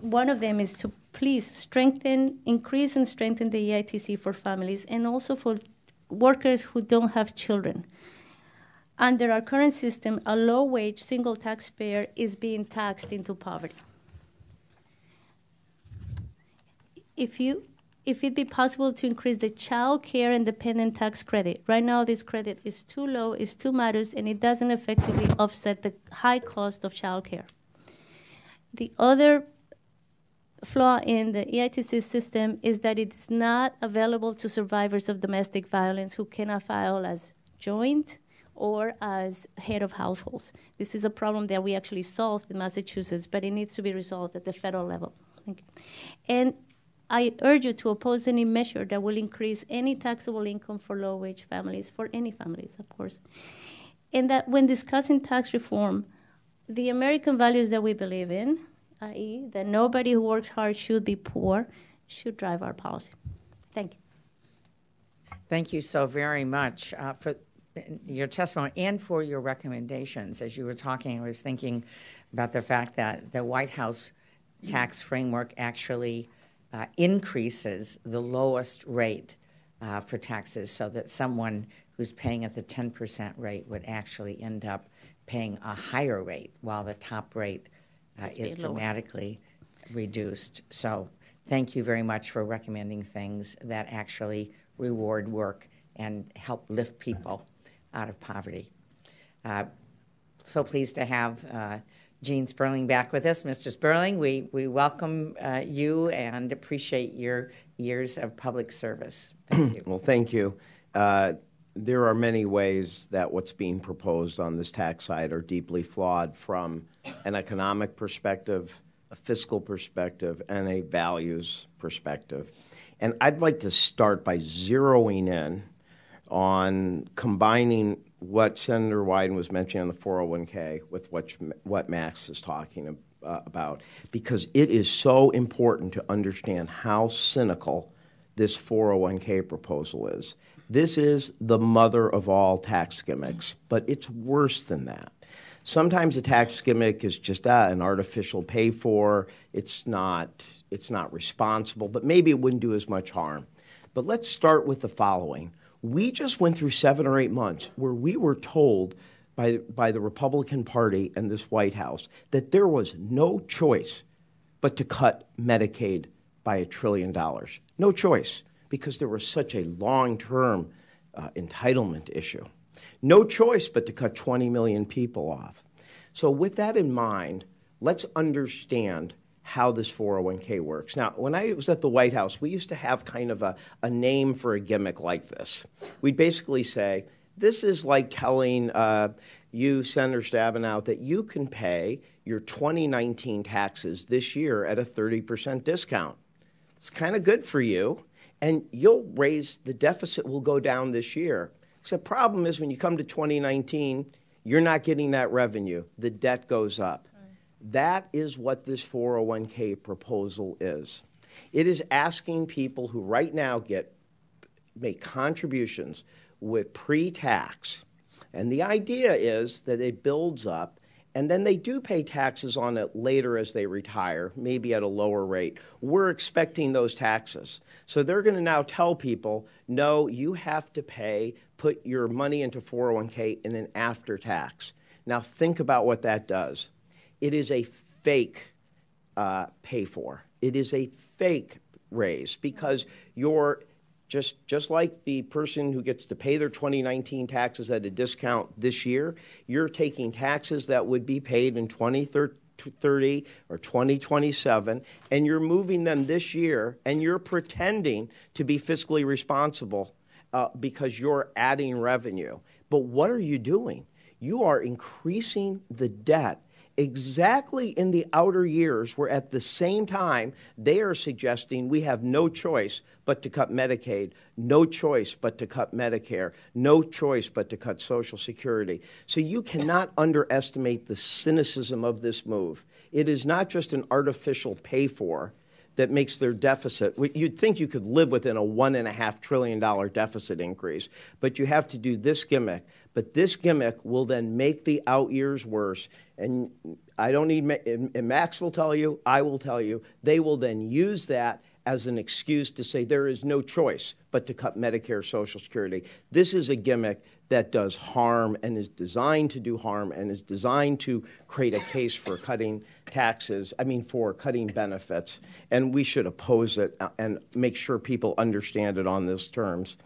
One of them is to please strengthen, increase and strengthen the EITC for families and also for workers who don't have children. Under our current system, a low wage single taxpayer is being taxed into poverty. If you if it be possible to increase the child care and dependent tax credit. Right now, this credit is too low, is too modest, and it doesn't effectively offset the high cost of child care. The other flaw in the EITC system is that it's not available to survivors of domestic violence who cannot file as joint or as head of households. This is a problem that we actually solved in Massachusetts, but it needs to be resolved at the federal level. Thank you. And I urge you to oppose any measure that will increase any taxable income for low wage families, for any families, of course. And that when discussing tax reform, the American values that we believe in, i.e., that nobody who works hard should be poor, should drive our policy. Thank you. Thank you so very much uh, for your testimony and for your recommendations. As you were talking, I was thinking about the fact that the White House tax framework actually uh, increases the lowest rate uh, for taxes so that someone who's paying at the 10% rate would actually end up paying a higher rate while the top rate uh, is dramatically reduced. So, thank you very much for recommending things that actually reward work and help lift people out of poverty. Uh, so pleased to have uh, Gene Sperling back with us. Mr. Sperling, we, we welcome uh, you and appreciate your years of public service. Thank <clears throat> you. well, thank you. Uh, there are many ways that what's being proposed on this tax side are deeply flawed from an economic perspective, a fiscal perspective, and a values perspective. And I'd like to start by zeroing in on combining what Senator Wyden was mentioning on the 401k with what, what Max is talking uh, about, because it is so important to understand how cynical this 401k proposal is. This is the mother of all tax gimmicks, but it's worse than that. Sometimes a tax gimmick is just uh, an artificial pay for. It's not, it's not responsible, but maybe it wouldn't do as much harm. But let's start with the following we just went through seven or eight months where we were told by, by the Republican Party and this White House that there was no choice but to cut Medicaid by a trillion dollars. No choice, because there was such a long term uh, entitlement issue. No choice but to cut 20 million people off. So, with that in mind, let's understand how this 401k works. Now, when I was at the White House, we used to have kind of a, a name for a gimmick like this. We'd basically say, this is like telling uh, you, Senator Stabenow, that you can pay your 2019 taxes this year at a 30% discount. It's kind of good for you, and you'll raise the deficit will go down this year. So the problem is when you come to 2019, you're not getting that revenue. The debt goes up. That is what this 401k proposal is. It is asking people who right now get make contributions with pre-tax. And the idea is that it builds up and then they do pay taxes on it later as they retire, maybe at a lower rate. We're expecting those taxes. So they're going to now tell people, no, you have to pay, put your money into 401k in an after tax. Now think about what that does. It is a fake uh, pay for. It is a fake raise because you're just just like the person who gets to pay their 2019 taxes at a discount this year, you're taking taxes that would be paid in 2030 or 2027 and you're moving them this year and you're pretending to be fiscally responsible uh, because you're adding revenue. But what are you doing? You are increasing the debt exactly in the outer years where at the same time they are suggesting we have no choice but to cut Medicaid, no choice but to cut Medicare, no choice but to cut Social Security. So you cannot underestimate the cynicism of this move. It is not just an artificial pay for that makes their deficit. You'd think you could live within a one and a half trillion dollar deficit increase, but you have to do this gimmick. But this gimmick will then make the out years worse. And I don't need, and Max will tell you, I will tell you, they will then use that as an excuse to say there is no choice but to cut Medicare, Social Security. This is a gimmick that does harm and is designed to do harm and is designed to create a case for cutting taxes, I mean, for cutting benefits. And we should oppose it and make sure people understand it on those terms.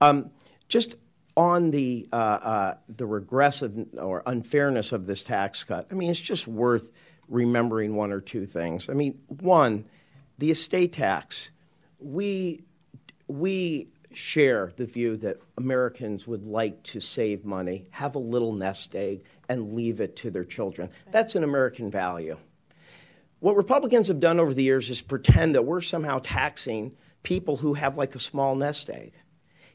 Um, just on the, uh, uh, the regressive or unfairness of this tax cut, I mean, it's just worth remembering one or two things. I mean, one, the estate tax, we, we share the view that Americans would like to save money, have a little nest egg, and leave it to their children. That's an American value. What Republicans have done over the years is pretend that we're somehow taxing people who have like a small nest egg.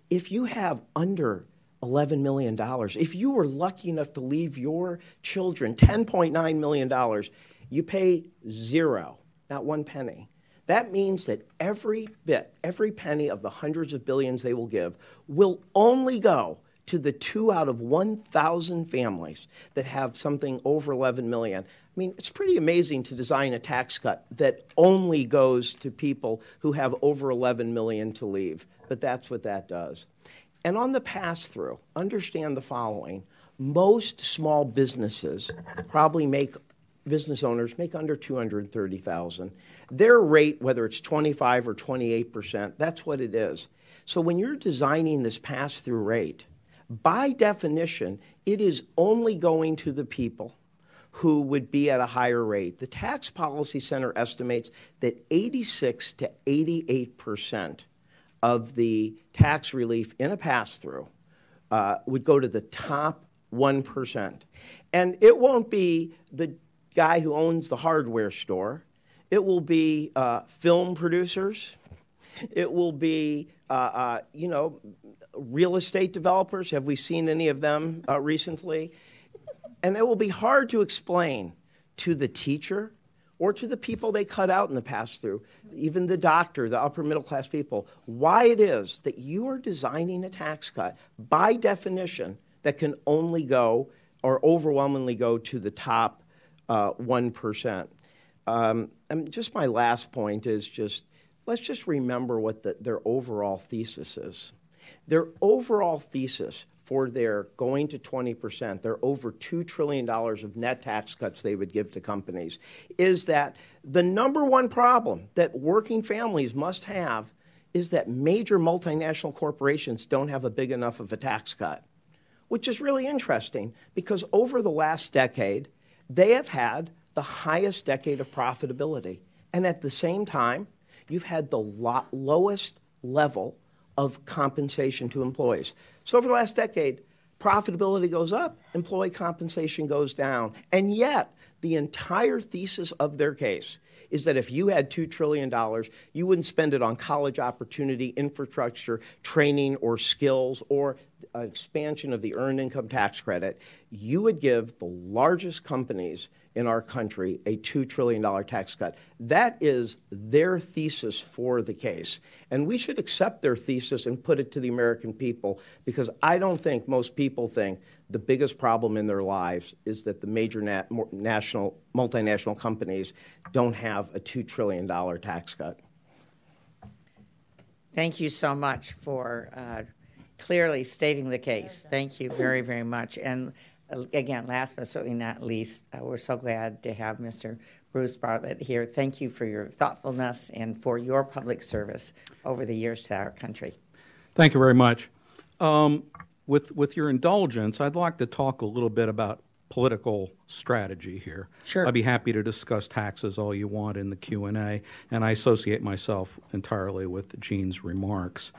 If you have under $11 million, if you were lucky enough to leave your children $10.9 million, you pay zero, not one penny. That means that every bit, every penny of the hundreds of billions they will give will only go to the two out of 1,000 families that have something over 11 million. I mean, it's pretty amazing to design a tax cut that only goes to people who have over 11 million to leave, but that's what that does. And on the pass through, understand the following most small businesses probably make business owners make under 230,000. Their rate whether it's 25 or 28%, that's what it is. So when you're designing this pass-through rate, by definition, it is only going to the people who would be at a higher rate. The Tax Policy Center estimates that 86 to 88% of the tax relief in a pass through uh, would go to the top 1%. And it won't be the guy who owns the hardware store. It will be uh, film producers. It will be, uh, uh, you know, real estate developers. Have we seen any of them uh, recently? And it will be hard to explain to the teacher or to the people they cut out in the pass through, even the doctor, the upper middle class people, why it is that you are designing a tax cut by definition that can only go or overwhelmingly go to the top uh, 1%. Um, and just my last point is just let's just remember what the, their overall thesis is. Their overall thesis for their going to 20%, their over $2 trillion of net tax cuts they would give to companies, is that the number one problem that working families must have is that major multinational corporations don't have a big enough of a tax cut, which is really interesting because over the last decade, they have had the highest decade of profitability. And at the same time, you've had the lo- lowest level of compensation to employees. So over the last decade, profitability goes up, employee compensation goes down. And yet, the entire thesis of their case is that if you had $2 trillion, you wouldn't spend it on college opportunity, infrastructure, training, or skills, or expansion of the earned income tax credit. You would give the largest companies in our country a $2 trillion tax cut. That is their thesis for the case. And we should accept their thesis and put it to the American people because I don't think most people think the biggest problem in their lives is that the major nat- national, multinational companies don't have a $2 trillion tax cut. Thank you so much for uh, clearly stating the case. Thank you very, very much. And again, last but certainly not least, uh, we're so glad to have Mr. Bruce Bartlett here. Thank you for your thoughtfulness and for your public service over the years to our country. Thank you very much. Um, with with your indulgence, I'd like to talk a little bit about political strategy here. Sure. I'd be happy to discuss taxes all you want in the Q and A, and I associate myself entirely with Gene's remarks.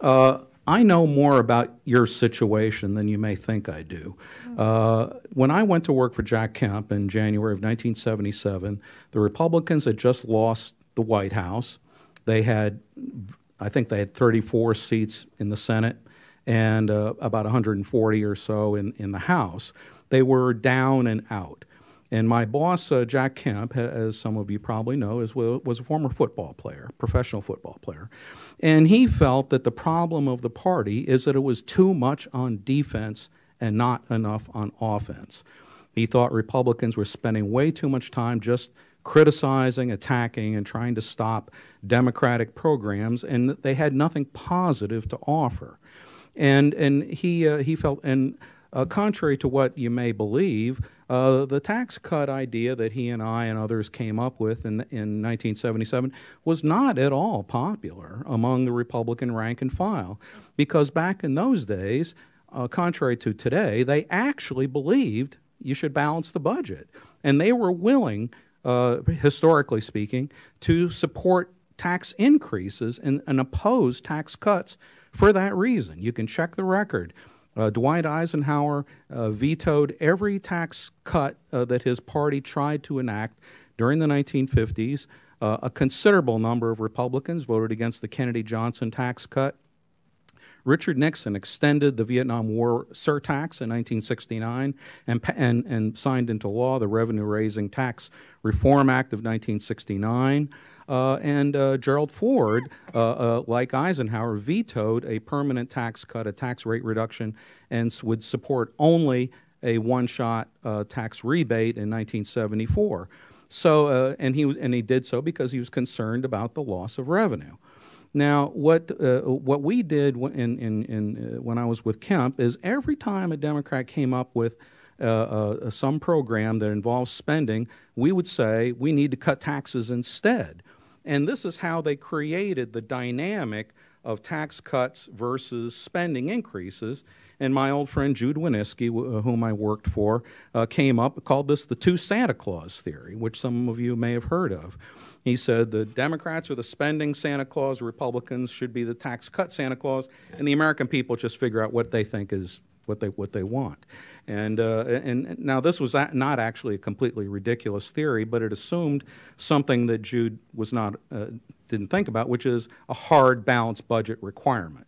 Uh, I know more about your situation than you may think I do. Uh, when I went to work for Jack Kemp in January of 1977, the Republicans had just lost the White House. They had, I think they had 34 seats in the Senate and uh, about 140 or so in, in the House. They were down and out. And my boss, uh, Jack Kemp, as some of you probably know, is, was a former football player, professional football player. And he felt that the problem of the party is that it was too much on defense and not enough on offense. He thought Republicans were spending way too much time just criticizing, attacking, and trying to stop Democratic programs, and they had nothing positive to offer. And, and he, uh, he felt, and uh, contrary to what you may believe, uh, the tax cut idea that he and I and others came up with in, in 1977 was not at all popular among the Republican rank and file because back in those days, uh, contrary to today, they actually believed you should balance the budget. And they were willing, uh, historically speaking, to support tax increases and, and oppose tax cuts for that reason. You can check the record. Uh, Dwight Eisenhower uh, vetoed every tax cut uh, that his party tried to enact during the 1950s. Uh, a considerable number of Republicans voted against the Kennedy Johnson tax cut. Richard Nixon extended the Vietnam War surtax in 1969 and, and, and signed into law the Revenue Raising Tax Reform Act of 1969. Uh, and uh, Gerald Ford, uh, uh, like Eisenhower, vetoed a permanent tax cut, a tax rate reduction, and would support only a one-shot uh, tax rebate in 1974. So, uh, and he was, and he did so because he was concerned about the loss of revenue. Now, what what we did in, in, in when I was with Kemp is every time a Democrat came up with uh, uh, some program that involves spending, we would say we need to cut taxes instead. And this is how they created the dynamic of tax cuts versus spending increases. And my old friend Jude Wanniski, uh, whom I worked for, uh, came up called this the two Santa Claus theory, which some of you may have heard of. He said the Democrats are the spending Santa Claus, Republicans should be the tax cut Santa Claus, and the American people just figure out what they think is what they what they want. And uh, and now this was not actually a completely ridiculous theory, but it assumed something that Jude was not uh, didn't think about, which is a hard balanced budget requirement.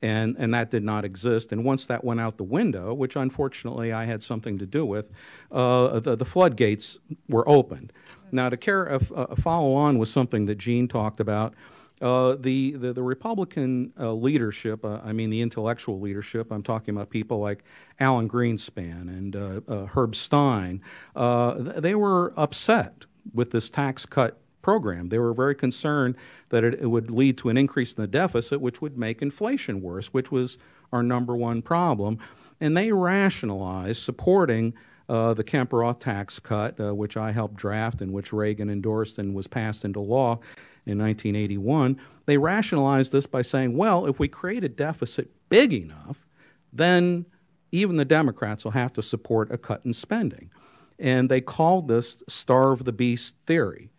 And, and that did not exist. And once that went out the window, which unfortunately I had something to do with, uh, the, the floodgates were opened. Now, to care, a, a follow on with something that Gene talked about, uh, the, the, the Republican uh, leadership, uh, I mean the intellectual leadership, I'm talking about people like Alan Greenspan and uh, uh, Herb Stein, th- they were upset with this tax cut program. They were very concerned that it, it, would lead to an increase in the deficit, which would make inflation worse, which was our number one problem. And they rationalized supporting the Kemp Roth tax cut, which I helped draft and which Reagan endorsed and was passed into law in 1981, they rationalized this by saying, well, if we create a deficit big enough, then even the Democrats will have to support a cut in spending. And they called this starve the beast theory.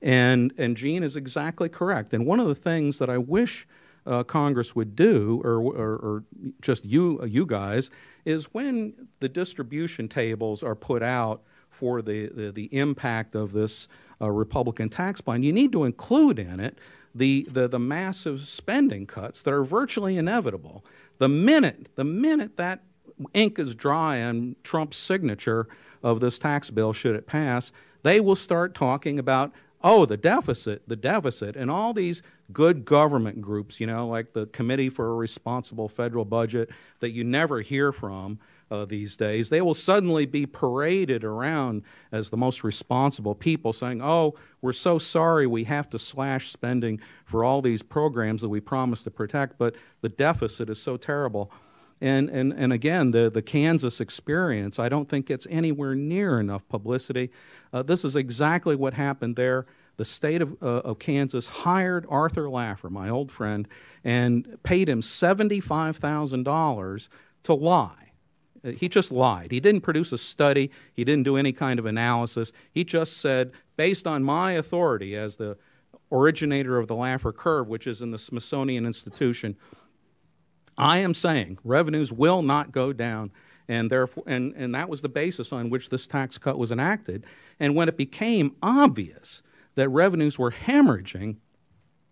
And, and Gene is exactly correct. And one of the things that I wish uh, Congress would do, or, or, or, just you, you guys, is when the distribution tables are put out for the, the, the impact of this uh, Republican tax plan, you need to include in it the, the, the massive spending cuts that are virtually inevitable. The minute, the minute that ink is dry on Trump's signature of this tax bill, should it pass, they will start talking about, oh, the deficit, the deficit, and all these good government groups, you know, like the Committee for a Responsible Federal Budget that you never hear from uh, these days, they will suddenly be paraded around as the most responsible people, saying, Oh, we're so sorry we have to slash spending for all these programs that we promised to protect, but the deficit is so terrible. And, and, and again, the, the Kansas experience, I don't think gets anywhere near enough publicity. Uh, this is exactly what happened there. The state of, uh, of Kansas hired Arthur Laffer, my old friend, and paid him $75,000 to lie he just lied. He didn't produce a study, he didn't do any kind of analysis. He just said, based on my authority as the originator of the Laffer curve, which is in the Smithsonian Institution, I am saying revenues will not go down, and therefore, and, and that was the basis on which this tax cut was enacted. And when it became obvious that revenues were hemorrhaging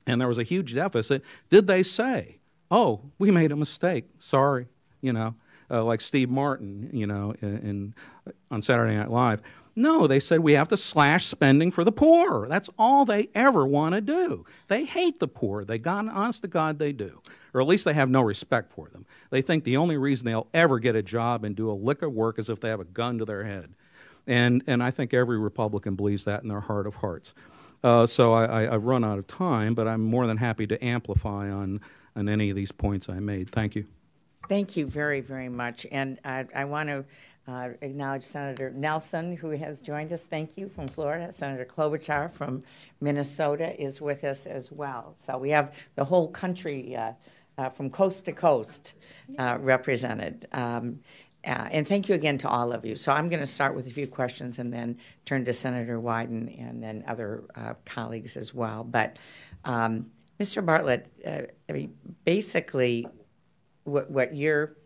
and there was a huge deficit, did they say, "Oh, we made a mistake. Sorry," you know, uh, like Steve Martin, you know, in, in on Saturday Night Live? No, they said we have to slash spending for the poor. That's all they ever want to do. They hate the poor. They got honest to God they do. Or at least they have no respect for them. They think the only reason they'll ever get a job and do a lick of work is if they have a gun to their head. And and I think every Republican believes that in their heart of hearts. Uh, so I, I, I've run out of time, but I'm more than happy to amplify on on any of these points I made. Thank you. Thank you very, very much. And I, I want to uh, acknowledge Senator Nelson, who has joined us. Thank you from Florida. Senator Klobuchar from Minnesota is with us as well. So we have the whole country uh, uh, from coast to coast uh, represented. Um, uh, and thank you again to all of you. So I'm going to start with a few questions and then turn to Senator Wyden and then other uh, colleagues as well. But um, Mr. Bartlett, I mean, basically, what, what you're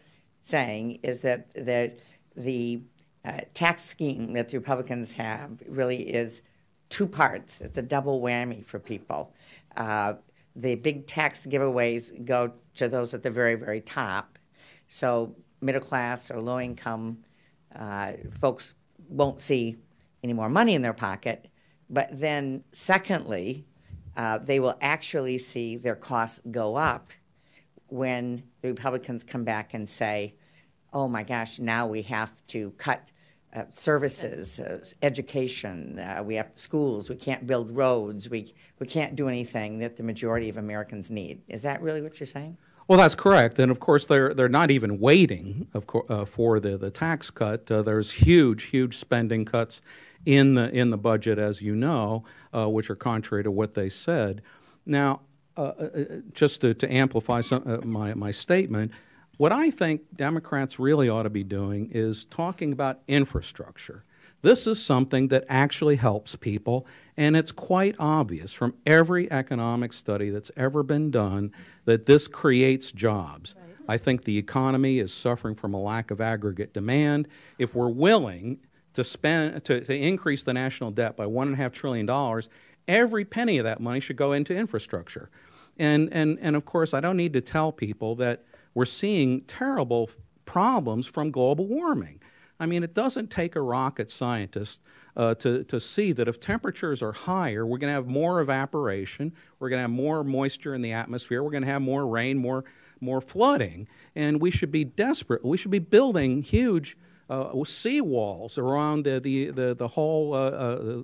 saying is that that the uh, tax scheme that the Republicans have really is two parts. It's a double whammy for people. Uh, the big tax giveaways go to those at the very, very top. So middle class or low income uh, folks won't see any more money in their pocket. But then, secondly, uh, they will actually see their costs go up when the Republicans come back and say, oh my gosh, now we have to cut uh, services, uh, education, uh, we have schools, we can't build roads, we, we can't do anything that the majority of Americans need. Is that really what you're saying? Well, that's correct, and of course they're they're not even waiting of co- uh, for the, the tax cut. Uh, there's huge, huge spending cuts in the in the budget, as you know, uh, which are contrary to what they said. Now, Uh, uh, uh, just to, to amplify some, my my statement, what I think Democrats really ought to be doing is talking about infrastructure. This is something that actually helps people, and it's quite obvious from every economic study that's ever been done that this creates jobs. Right. I think the economy is suffering from a lack of aggregate demand. If we're willing to spend to, to increase the national debt by one and a half trillion dollars, every penny of that money should go into infrastructure. And and and of course, I don't need to tell people that we're seeing terrible problems from global warming. I mean, it doesn't take a rocket scientist uh, to, to see that if temperatures are higher, we're going to have more evaporation, we're going to have more moisture in the atmosphere, we're going to have more rain, more, more flooding, and we should be desperate. We should be building huge uh, sea walls around the, the, the, the whole uh, uh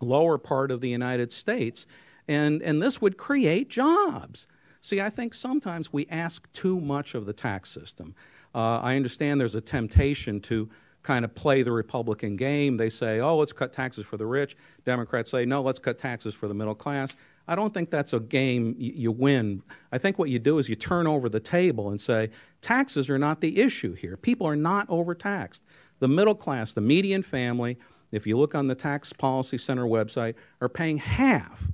lower part of the United States, and, and this would create jobs. See, I think sometimes we ask too much of the tax system. Uh, I understand there's a temptation to kind of play the Republican game. They say, oh, let's cut taxes for the rich. Democrats say, no, let's cut taxes for the middle class. I don't think that's a game you win. I think what you do is you turn over the table and say, taxes are not the issue here. People are not overtaxed. The middle class, the median family, if you look on the Tax Policy Center website, are paying half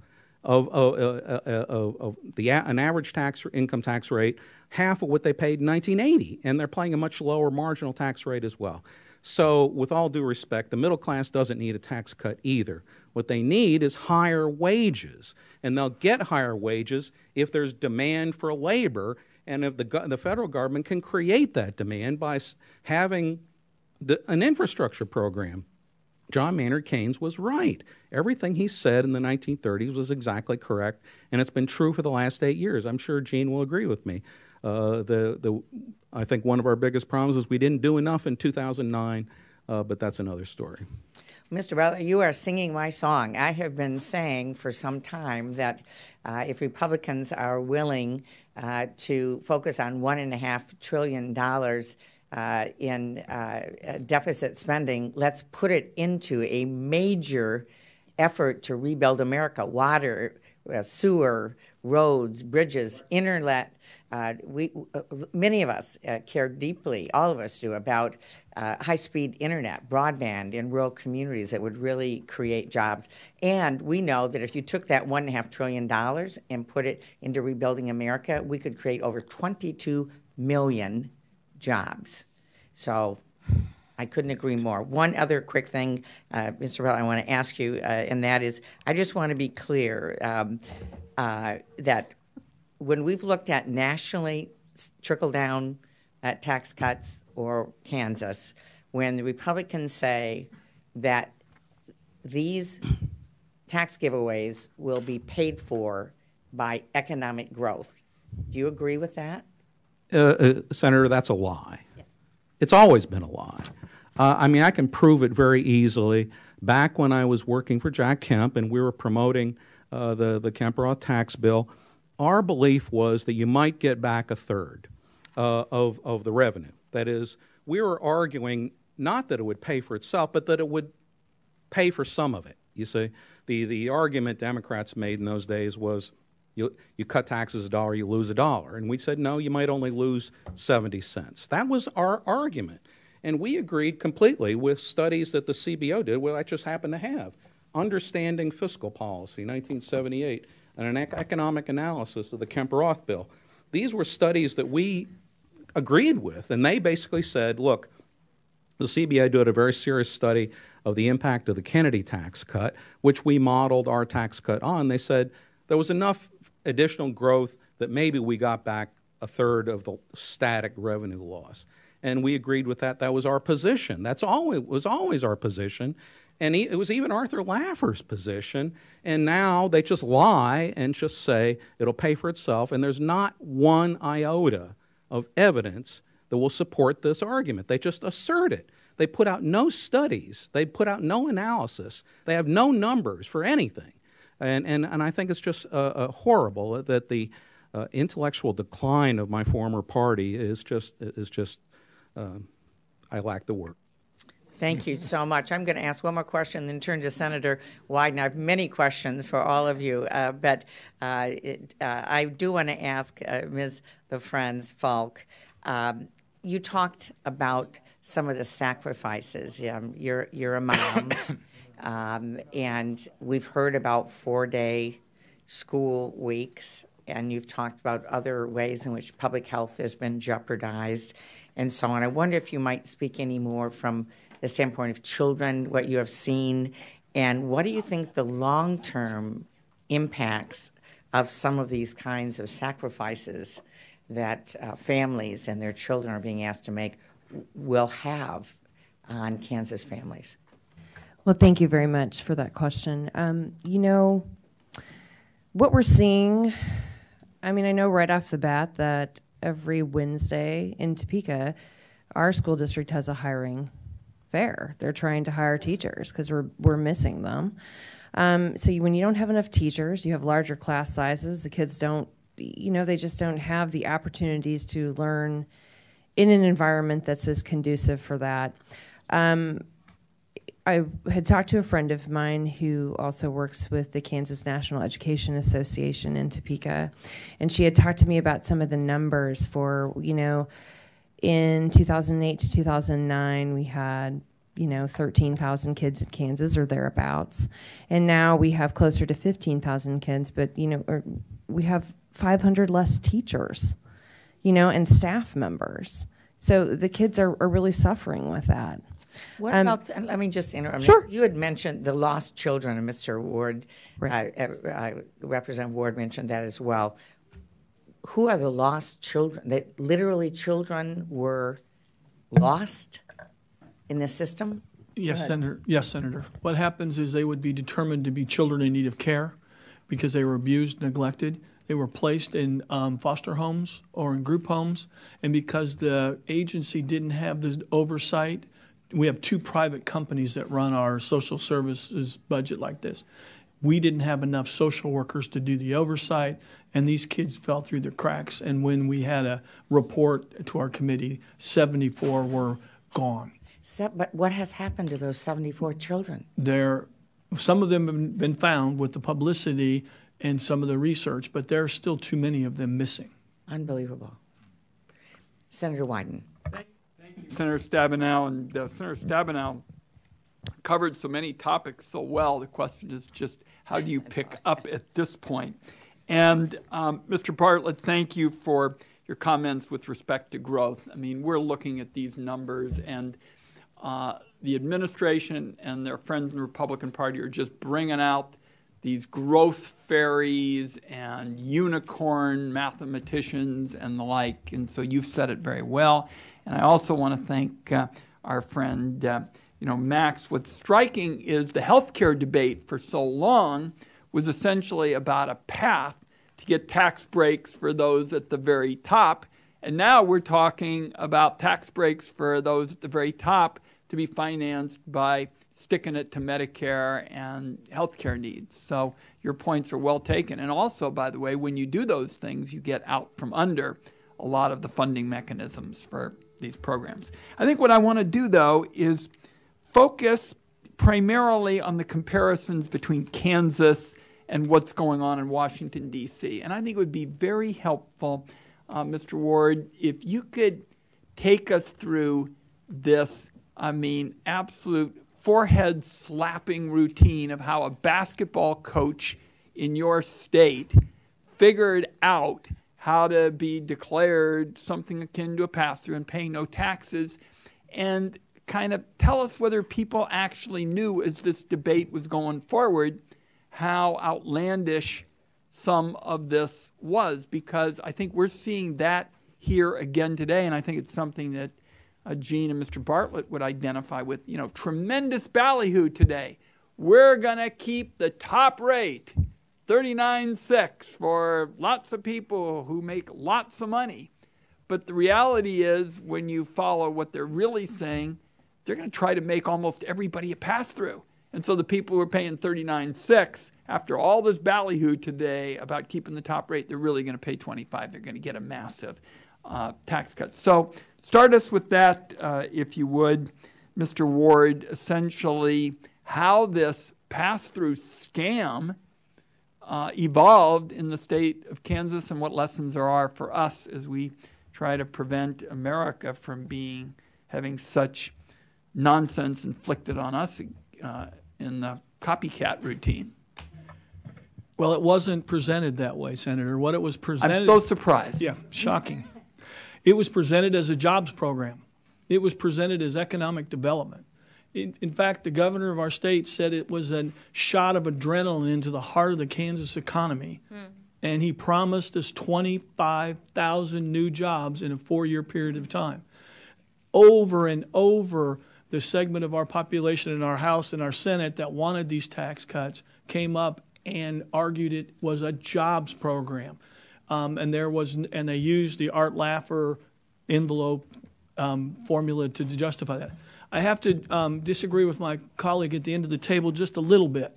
of, of, uh, uh, of, of the an average tax income tax rate, half of what they paid in 1980, and they're paying a much lower marginal tax rate as well. So, with all due respect, the middle class doesn't need a tax cut either. What they need is higher wages, and they'll get higher wages if there's demand for labor, and if the the federal government can create that demand by having the, an infrastructure program. John Maynard Keynes was right. Everything he said in the 1930s was exactly correct, and it's been true for the last eight years. I'm sure Gene will agree with me. Uh, the, the, I think one of our biggest problems is we didn't do enough in 2009, uh, but that's another story. Mr. Bartlett, you are singing my song. I have been saying for some time that uh, if Republicans are willing uh, to focus on one and a half trillion dollars uh, in uh, deficit spending, let's put it into a major effort to rebuild America water, uh, sewer, roads, bridges, internet. Uh, we, uh, many of us uh, care deeply, all of us do, about high speed internet, broadband in rural communities that would really create jobs. And we know that if you took that $1.5 trillion and put it into rebuilding America, we could create over 22 million jobs. So I couldn't agree more. One other quick thing, uh, Mr. Bell, I want to ask you, uh, and that is I just want to be clear um, uh, that when we've looked at nationally trickle down uh, tax cuts or Kansas, when the Republicans say that these tax giveaways will be paid for by economic growth. Do you agree with that? Uh, uh, Senator, that's a lie. It's always been a lie. Uh, I mean, I can prove it very easily. Back when I was working for Jack Kemp and we were promoting uh, the, the Kemp-Roth tax bill, our belief was that you might get back a third uh, of, of the revenue. That is, we were arguing not that it would pay for itself, but that it would pay for some of it. You see, the, the argument Democrats made in those days was you, you cut taxes a dollar, you lose a dollar. And we said, no, you might only lose 70 cents. That was our argument. And we agreed completely with studies that the CBO did, what I just happen to have. Understanding Fiscal Policy, 1978, and an economic analysis of the Kemp-Roth bill. These were studies that we agreed with, and they basically said, look, the CBO did a very serious study of the impact of the Kennedy tax cut, which we modeled our tax cut on. They said there was enough additional growth that maybe we got back a third of the static revenue loss and we agreed with that. That was our position. That's always was always our position, and he, it was even Arthur Laffer's position. And now they just lie and just say it'll pay for itself, and there's not one iota of evidence that will support this argument. They just assert it. They put out no studies. They put out no analysis. They have no numbers for anything. And, and, and I think it's just uh, uh, horrible that the uh, intellectual decline of my former party is just, is just um, I lack the work. Thank you so much. I'm going to ask one more question, then turn to Senator Wyden. I have many questions for all of you, uh, but uh, it, uh, I do want to ask uh, Ms. LaFrenz Falk. Um, you talked about some of the sacrifices. Um, you're you're a mom, <coughs> um, and we've heard about four-day school weeks, and you've talked about other ways in which public health has been jeopardized and so on. I wonder if you might speak any more from the standpoint of children, what you have seen, and what do you think the long term impacts of some of these kinds of sacrifices that uh, families and their children are being asked to make will have on Kansas families? Well, thank you very much for that question. Um, you know, what we're seeing, I mean, I know right off the bat that every Wednesday in Topeka, our school district has a hiring fair. They're trying to hire teachers because we're we're missing them. Um, so you, when you don't have enough teachers, you have larger class sizes. The kids don't, you know, they just don't have the opportunities to learn in an environment that's as conducive for that. Um, I had talked to a friend of mine who also works with the Kansas National Education Association in Topeka, and she had talked to me about some of the numbers for, you know, in 2008 to 2009, we had, you know, 13,000 kids in Kansas or thereabouts, and now we have closer to 15,000 kids, but, you know, we have 500 less teachers, you know, and staff members. So the kids are, are really suffering with that. What um, about, let me just interrupt. Sure. You had mentioned the lost children, and Mr. Ward, right. uh, uh, Representative Ward mentioned that as well. Who are the lost children? That literally children were lost in the system? Yes, Senator. Yes, Senator. What happens is they would be determined to be children in need of care because they were abused, neglected. They were placed in um, foster homes or in group homes, and because the agency didn't have the oversight we have two private companies that run our social services budget like this. We didn't have enough social workers to do the oversight, and these kids fell through the cracks. And when we had a report to our committee, 74 were gone. So, but what has happened to those 74 children? There, some of them have been found with the publicity and some of the research, but there are still too many of them missing. Unbelievable. Senator Wyden. Senator Stabenow, and uh, Senator Stabenow covered so many topics so well. The question is just how do you <laughs> pick up at this point? And um, Mr. Bartlett, thank you for your comments with respect to growth. I mean, we're looking at these numbers, and uh, the administration and their friends in the Republican Party are just bringing out these growth fairies and unicorn mathematicians and the like. And so you've said it very well. And I also want to thank uh, our friend, uh, you know, Max. What's striking is the healthcare debate for so long was essentially about a path to get tax breaks for those at the very top. And now we're talking about tax breaks for those at the very top to be financed by sticking it to Medicare and healthcare needs. So your points are well taken. And also, by the way, when you do those things, you get out from under a lot of the funding mechanisms for these programs. I think what I want to do, though, is focus primarily on the comparisons between Kansas and what's going on in Washington, D.C. And I think it would be very helpful, uh, Mr. Ward, if you could take us through this, I mean, absolute forehead slapping routine of how a basketball coach in your state figured out how to be declared something akin to a pastor and pay no taxes and kind of tell us whether people actually knew as this debate was going forward how outlandish some of this was because I think we're seeing that here again today and I think it's something that uh, Gene and Mr. Bartlett would identify with, you know, tremendous ballyhoo today. We're going to keep the top rate, 39.6 for lots of people who make lots of money. But the reality is, when you follow what they're really saying, they're going to try to make almost everybody a pass through. And so the people who are paying 39.6 after all this ballyhoo today about keeping the top rate, they're really going to pay 25. They're going to get a massive uh, tax cut. So Start us with that, uh, if you would, Mr. Ward, essentially how this pass through scam uh, evolved in the state of Kansas and what lessons there are for us as we try to prevent America from being having such nonsense inflicted on us uh, in the copycat routine. Well, it wasn't presented that way, Senator. What it was presented. I'm so surprised. Yeah, shocking. It was presented as a jobs program. It was presented as economic development. In, in, fact, the governor of our state said it was a shot of adrenaline into the heart of the Kansas economy. Hmm. And he promised us 25,000 new jobs in a four year period of time. Over and over, the segment of our population in our House and our Senate that wanted these tax cuts came up and argued it was a jobs program. Um, and there was, and they used the Art Laffer envelope um, formula to, justify that. I have to um, disagree with my colleague at the end of the table just a little bit.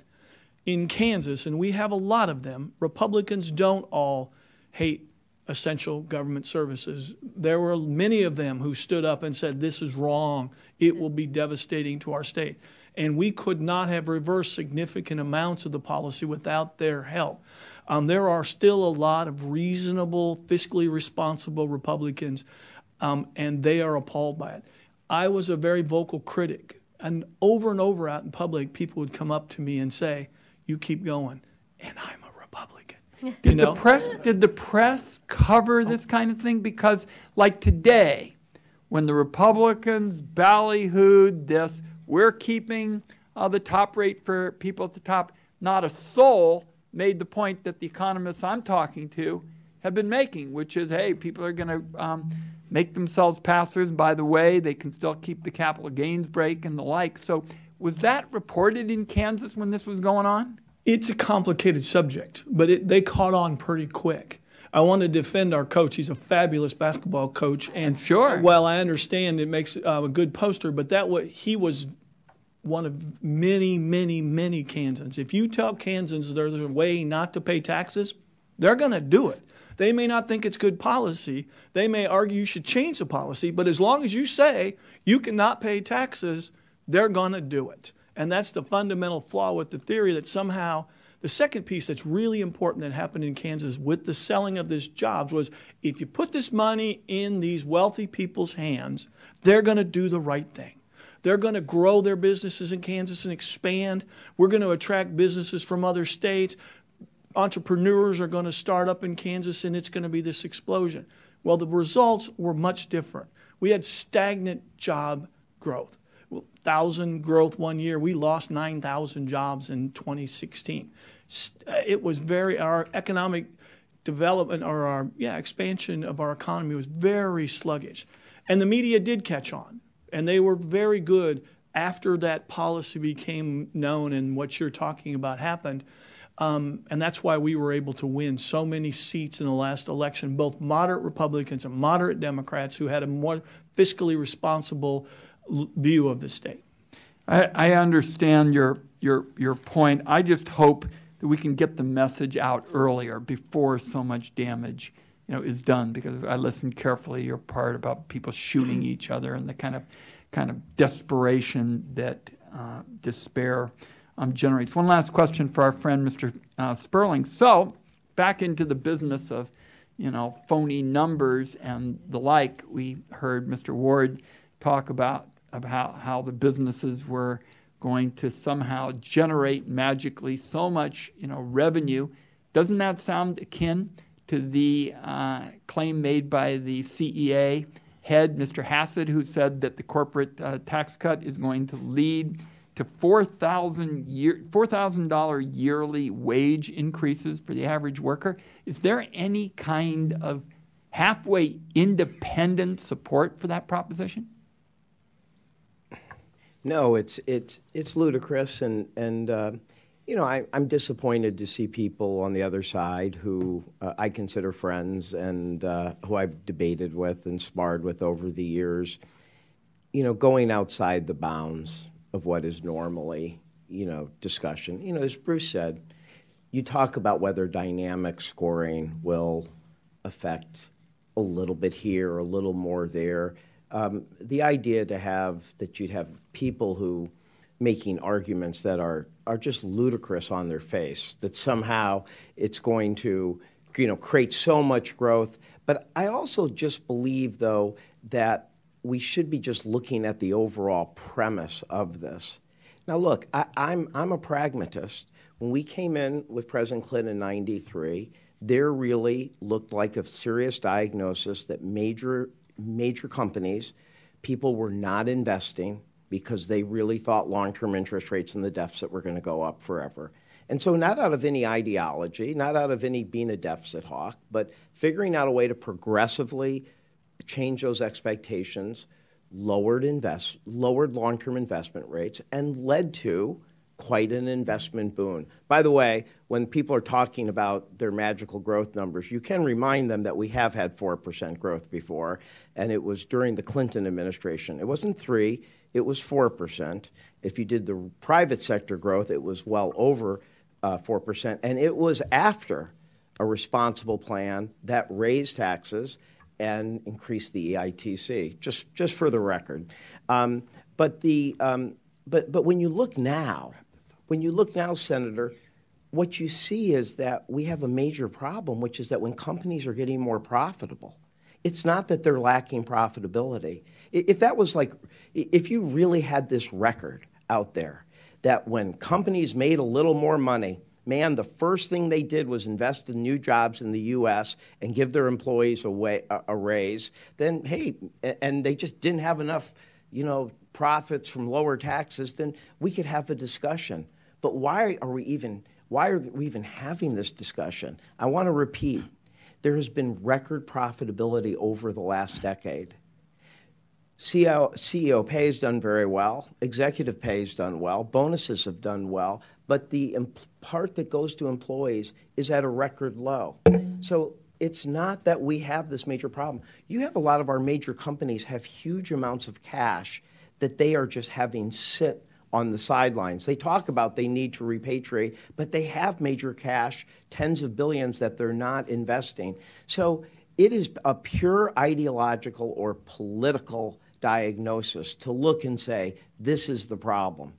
In Kansas, and we have a lot of them, Republicans don't all hate essential government services. There were many of them who stood up and said, This is wrong. It will be devastating to our state. And we could not have reversed significant amounts of the policy without their help. Um, there are still a lot of reasonable, fiscally responsible Republicans, um, and they are appalled by it. I was a very vocal critic, and over and over out in public, people would come up to me and say, "You keep going," and I'm a Republican. <laughs> Did you know? the press did the press cover this kind of thing? Because like today, when the Republicans ballyhooed this, we're keeping uh, the top rate for people at the top. Not a soul made the point that the economists I'm talking to have been making, which is, hey, people are going to um, make themselves passers. And by the way, they can still keep the capital gains break and the like. So, was that reported in Kansas when this was going on? It's a complicated subject, but it, they caught on pretty quick. I want to defend our coach. He's a fabulous basketball coach, and sure. Well, I understand it makes uh, a good poster, but that what he was one of many, many, many Kansans. If you tell Kansans there's a way not to pay taxes, they're going to do it. They may not think it's good policy. They may argue you should change the policy, but as long as you say you cannot pay taxes, they're going to do it. And that's the fundamental flaw with the theory that somehow The second piece that's really important that happened in Kansas with the selling of these jobs was if you put this money in these wealthy people's hands, they're going to do the right thing. They're going to grow their businesses in Kansas and expand. We're going to attract businesses from other states. Entrepreneurs are going to start up in Kansas and it's going to be this explosion. Well, the results were much different. We had stagnant job growth. 1,000 growth one year. We lost 9,000 jobs in 2016. Uh, it was very, our economic development or our yeah, expansion of our economy was very sluggish. And the media did catch on. And they were very good after that policy became known and what you're talking about happened. Um, and that's why we were able to win so many seats in the last election, both moderate Republicans and moderate Democrats who had a more fiscally responsible view of the state. I, I understand your, your, your point. I just hope that we can get the message out earlier before so much damage you know, is done because I listened carefully to your part about people shooting each other and the kind of kind of desperation that uh, despair um, generates. One last question for our friend Mr. Uh, Sperling. So back into the business of you know phony numbers and the like. We heard Mr. Ward talk about about how the businesses were going to somehow generate magically so much you know revenue. Doesn't that sound akin to the uh, claim made by the CEA head, Mr. Hassett, who said that the corporate uh, tax cut is going to lead to 4,000 year, $4,000 yearly wage increases for the average worker? Is there any kind of halfway independent support for that proposition? No, it's it's it's ludicrous, and and uh, you know I, am disappointed to see people on the other side who uh, I consider friends and uh, who I've debated with and sparred with over the years. You know, going outside the bounds of what is normally you know discussion. You know, as Bruce said, you talk about whether dynamic scoring will affect a little bit here, a little more there um, the idea to have that you'd have people who making arguments that are are just ludicrous on their face that somehow it's going to you know create so much growth but i also just believe though that we should be just looking at the overall premise of this now look I, I'm, I'm a pragmatist when we came in with president clinton in 93 there really looked like a serious diagnosis that major major companies, people were not investing because they really thought long term interest rates and the deficit were going to go up forever. And so, not out of any ideology, not out of any being a deficit hawk, but figuring out a way to progressively change those expectations, lowered invest, lowered long-term investment rates, and led to quite an investment boon. By the way, when people are talking about their magical growth numbers, you can remind them that we have had 4% growth before, and it was during the Clinton administration. It wasn't 3, it was 4%. If you did the private sector growth, it was well over uh, 4%, and it was after a responsible plan that raised taxes and increase the EITC, just, just for the record. Um, but, the, um, but, but when you look now, when you look now, Senator, what you see is that we have a major problem, which is that when companies are getting more profitable, it's not that they're lacking profitability. If that was like, if you really had this record out there that when companies made a little more money, man, the first thing they did was invest in new jobs in the U.S. and give their employees a, way, a, a raise, then hey, and they just didn't have enough, you know, profits from lower taxes, then we could have a discussion. But why are we even why are we even having this discussion? I want to repeat. There has been record profitability over the last decade. CEO, CEO pay has done very well. Executive pay has done well. Bonuses have done well. But the part that goes to employees is at a record low. So it's not that we have this major problem. You have a lot of our major companies have huge amounts of cash that they are just having sit on the sidelines. They talk about they need to repatriate, but they have major cash, tens of billions that they're not investing. So it is a pure ideological or political diagnosis to look and say, this is the problem.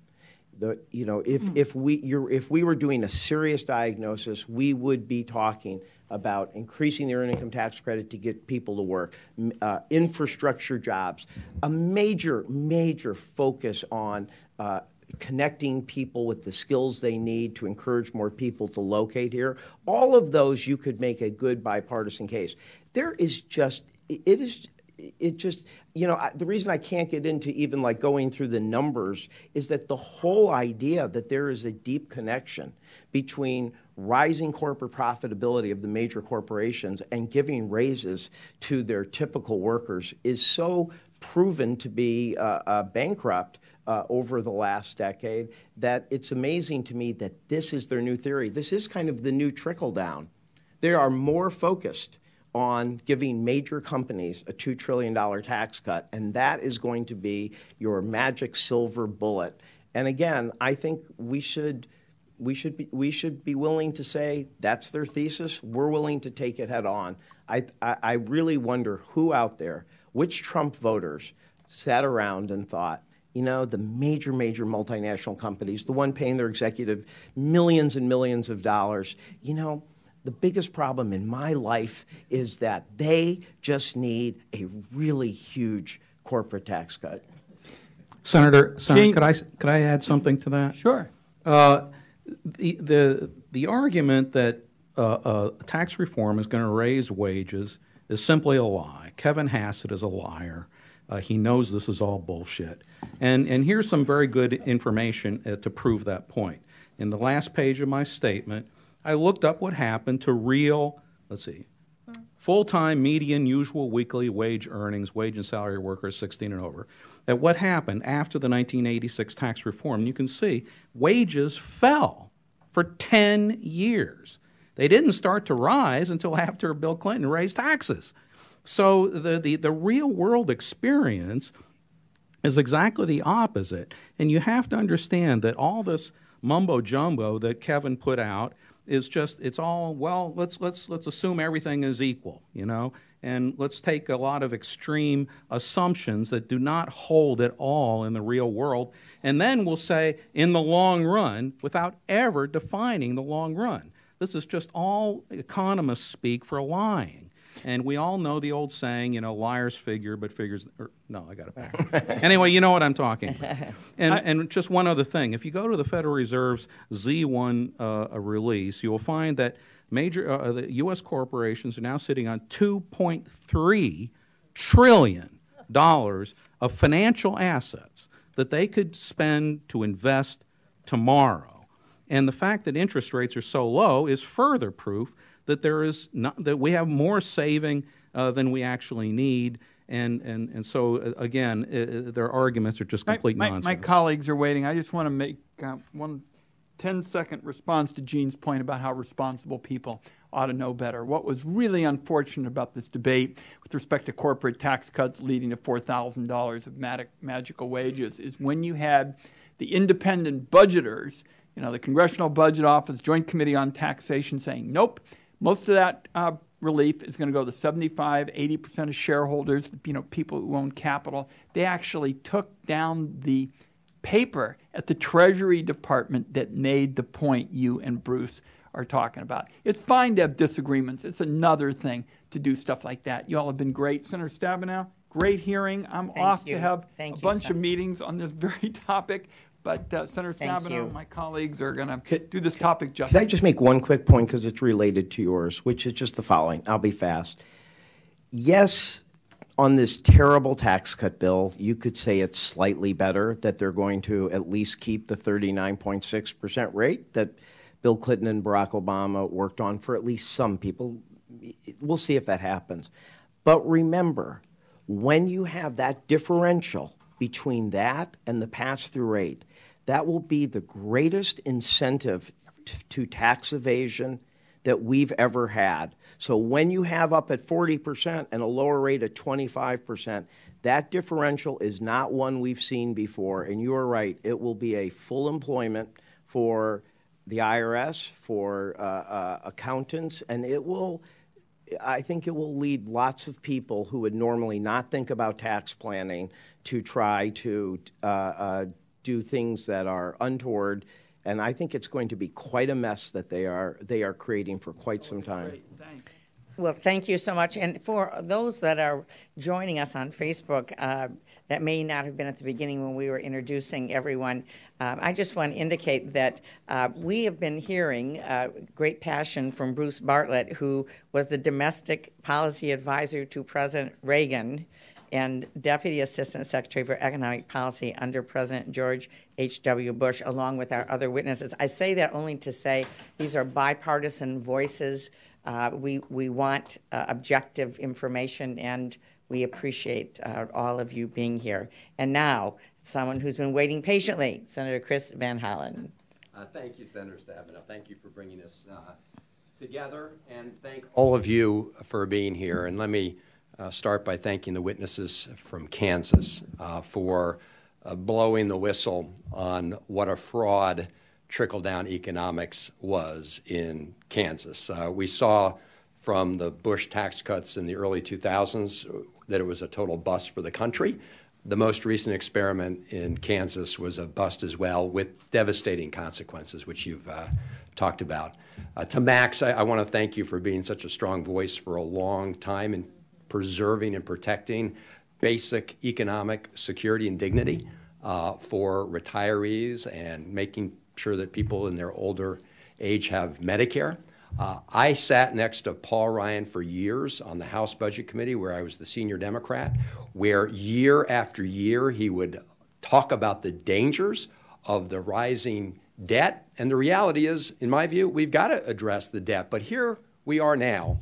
The, you know, if, if, we, you're, if we were doing a serious diagnosis, we would be talking about increasing the earned income tax credit to get people to work, uh, infrastructure jobs, a major, major focus on uh, connecting people with the skills they need to encourage more people to locate here. All of those you could make a good bipartisan case. There is just, it is it just you know the reason i can't get into even like going through the numbers is that the whole idea that there is a deep connection between rising corporate profitability of the major corporations and giving raises to their typical workers is so proven to be uh, uh, bankrupt uh, over the last decade that it's amazing to me that this is their new theory. This is kind of the new trickle down. They are more focused on giving major companies a $2 trillion tax cut, and that is going to be your magic silver bullet. And again, I think we should. We should, be, we should be willing to say that's their thesis. We're willing to take it head on. I, I, I really wonder who out there, which Trump voters, sat around and thought, you know, the major, major multinational companies, the one paying their executive millions and millions of dollars, you know, the biggest problem in my life is that they just need a really huge corporate tax cut. Senator, Senator, Gene- could I could I add something to that? Sure. Uh, the the the argument that uh, uh, tax reform is going to raise wages is simply a lie. Kevin Hassett is a liar. Uh, he knows this is all bullshit. And and here's some very good information uh, to prove that point. In the last page of my statement, I looked up what happened to real. Let's see. Full-time median usual weekly wage earnings, wage and salary workers 16 and over. At what happened after the 1986 tax reform? You can see wages fell for 10 years. They didn't start to rise until after Bill Clinton raised taxes. So the, the, the real world experience is exactly the opposite. And you have to understand that all this mumbo jumbo that Kevin put out is just it's all well let's let's let's assume everything is equal you know? And let's take a lot of extreme assumptions that do not hold at all in the real world and then we'll say in the long run without ever defining the long run. This is just all economists speak for lying and we all know the old saying, you know, liars figure, but figures. Or, no, I got it back. <laughs> anyway, you know what I'm talking about. <laughs> And, and just one other thing if you go to the Federal Reserve's Z1 uh, release, you will find that major uh, the U.S. corporations are now sitting on 2.3 trillion dollars of financial assets that they could spend to invest tomorrow. And the fact that interest rates are so low is further proof that there is not, that we have more saving uh, than we actually need. And, and, and so, uh, again, uh, their arguments are just complete my, my, nonsense. my colleagues are waiting. I just want to make uh, one 10 second response to Gene's point about how responsible people ought to know better. What was really unfortunate about this debate with respect to corporate tax cuts leading to $4,000 of mag- magical wages is when you had the independent budgeters, you know, the Congressional Budget Office, Joint Committee on Taxation saying, nope, most of that uh, relief is going to go to 75, 80% of shareholders, you know, people who own capital. They actually took down the paper at the Treasury Department that made the point you and Bruce are talking about. It's fine to have disagreements. It's another thing to do stuff like that. You all have been great. Senator Stabenow, great hearing. I'm Thank off you. to have Thank a bunch of meetings on this <laughs> very topic. But uh, Senator Thank Stabenow, you. my colleagues are going to do this topic Could justice. I just make one quick point because it's related to yours, which is just the following? I'll be fast. Yes, on this terrible tax cut bill, you could say it's slightly better that they're going to at least keep the 39.6% rate that Bill Clinton and Barack Obama worked on for at least some people. We'll see if that happens. But remember, when you have that differential between that and the pass through rate, that will be the greatest incentive t- to tax evasion that we've ever had. So when you have up at 40% and a lower rate of 25%, that differential is not one we've seen before. And you are right, it will be a full employment for the IRS, for uh, uh, accountants, and it will. I think it will lead lots of people who would normally not think about tax planning to try to uh, uh, do things that are untoward, and I think it's going to be quite a mess that they are they are creating for quite some time. Well, thank you so much. And for those that are joining us on Facebook uh, that may not have been at the beginning when we were introducing everyone, um, I just want to indicate that uh, we have been hearing uh, great passion from Bruce Bartlett, who was the domestic policy advisor to President Reagan and Deputy Assistant Secretary for Economic Policy under President George H.W. Bush, along with our other witnesses. I say that only to say these are bipartisan voices. Uh, we, we want uh, objective information and we appreciate uh, all of you being here. And now, someone who's been waiting patiently, Senator Chris Van Hollen. Uh, thank you, Senator Stabenow. Thank you for bringing us uh, together, and thank all of you for being here. And let me uh, start by thanking the witnesses from Kansas uh, for uh, blowing the whistle on what a fraud trickle down economics was in Kansas. Uh, we saw from the Bush tax cuts in the early 2000s that it was a total bust for the country. The most recent experiment in Kansas was a bust as well, with devastating consequences, which you've uh, talked about. Uh, to Max, I, I want to thank you for being such a strong voice for a long time in preserving and protecting basic economic security and dignity uh, for retirees and making sure that people in their older age have Medicare. Uh, I sat next to Paul Ryan for years on the House Budget Committee, where I was the senior Democrat, where year after year he would talk about the dangers of the rising debt. And the reality is, in my view, we've got to address the debt. But here we are now.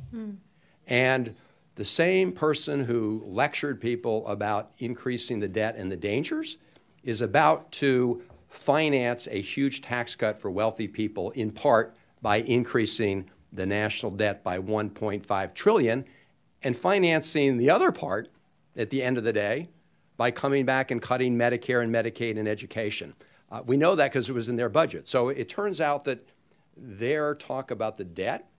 And the same person who lectured people about increasing the debt and the dangers is about to finance a huge tax cut for wealthy people in part by increasing the national debt by 1.5 trillion and financing the other part at the end of the day by coming back and cutting Medicare and Medicaid and education. Uh, we know that because it was in their budget. So it turns out that their talk about the debt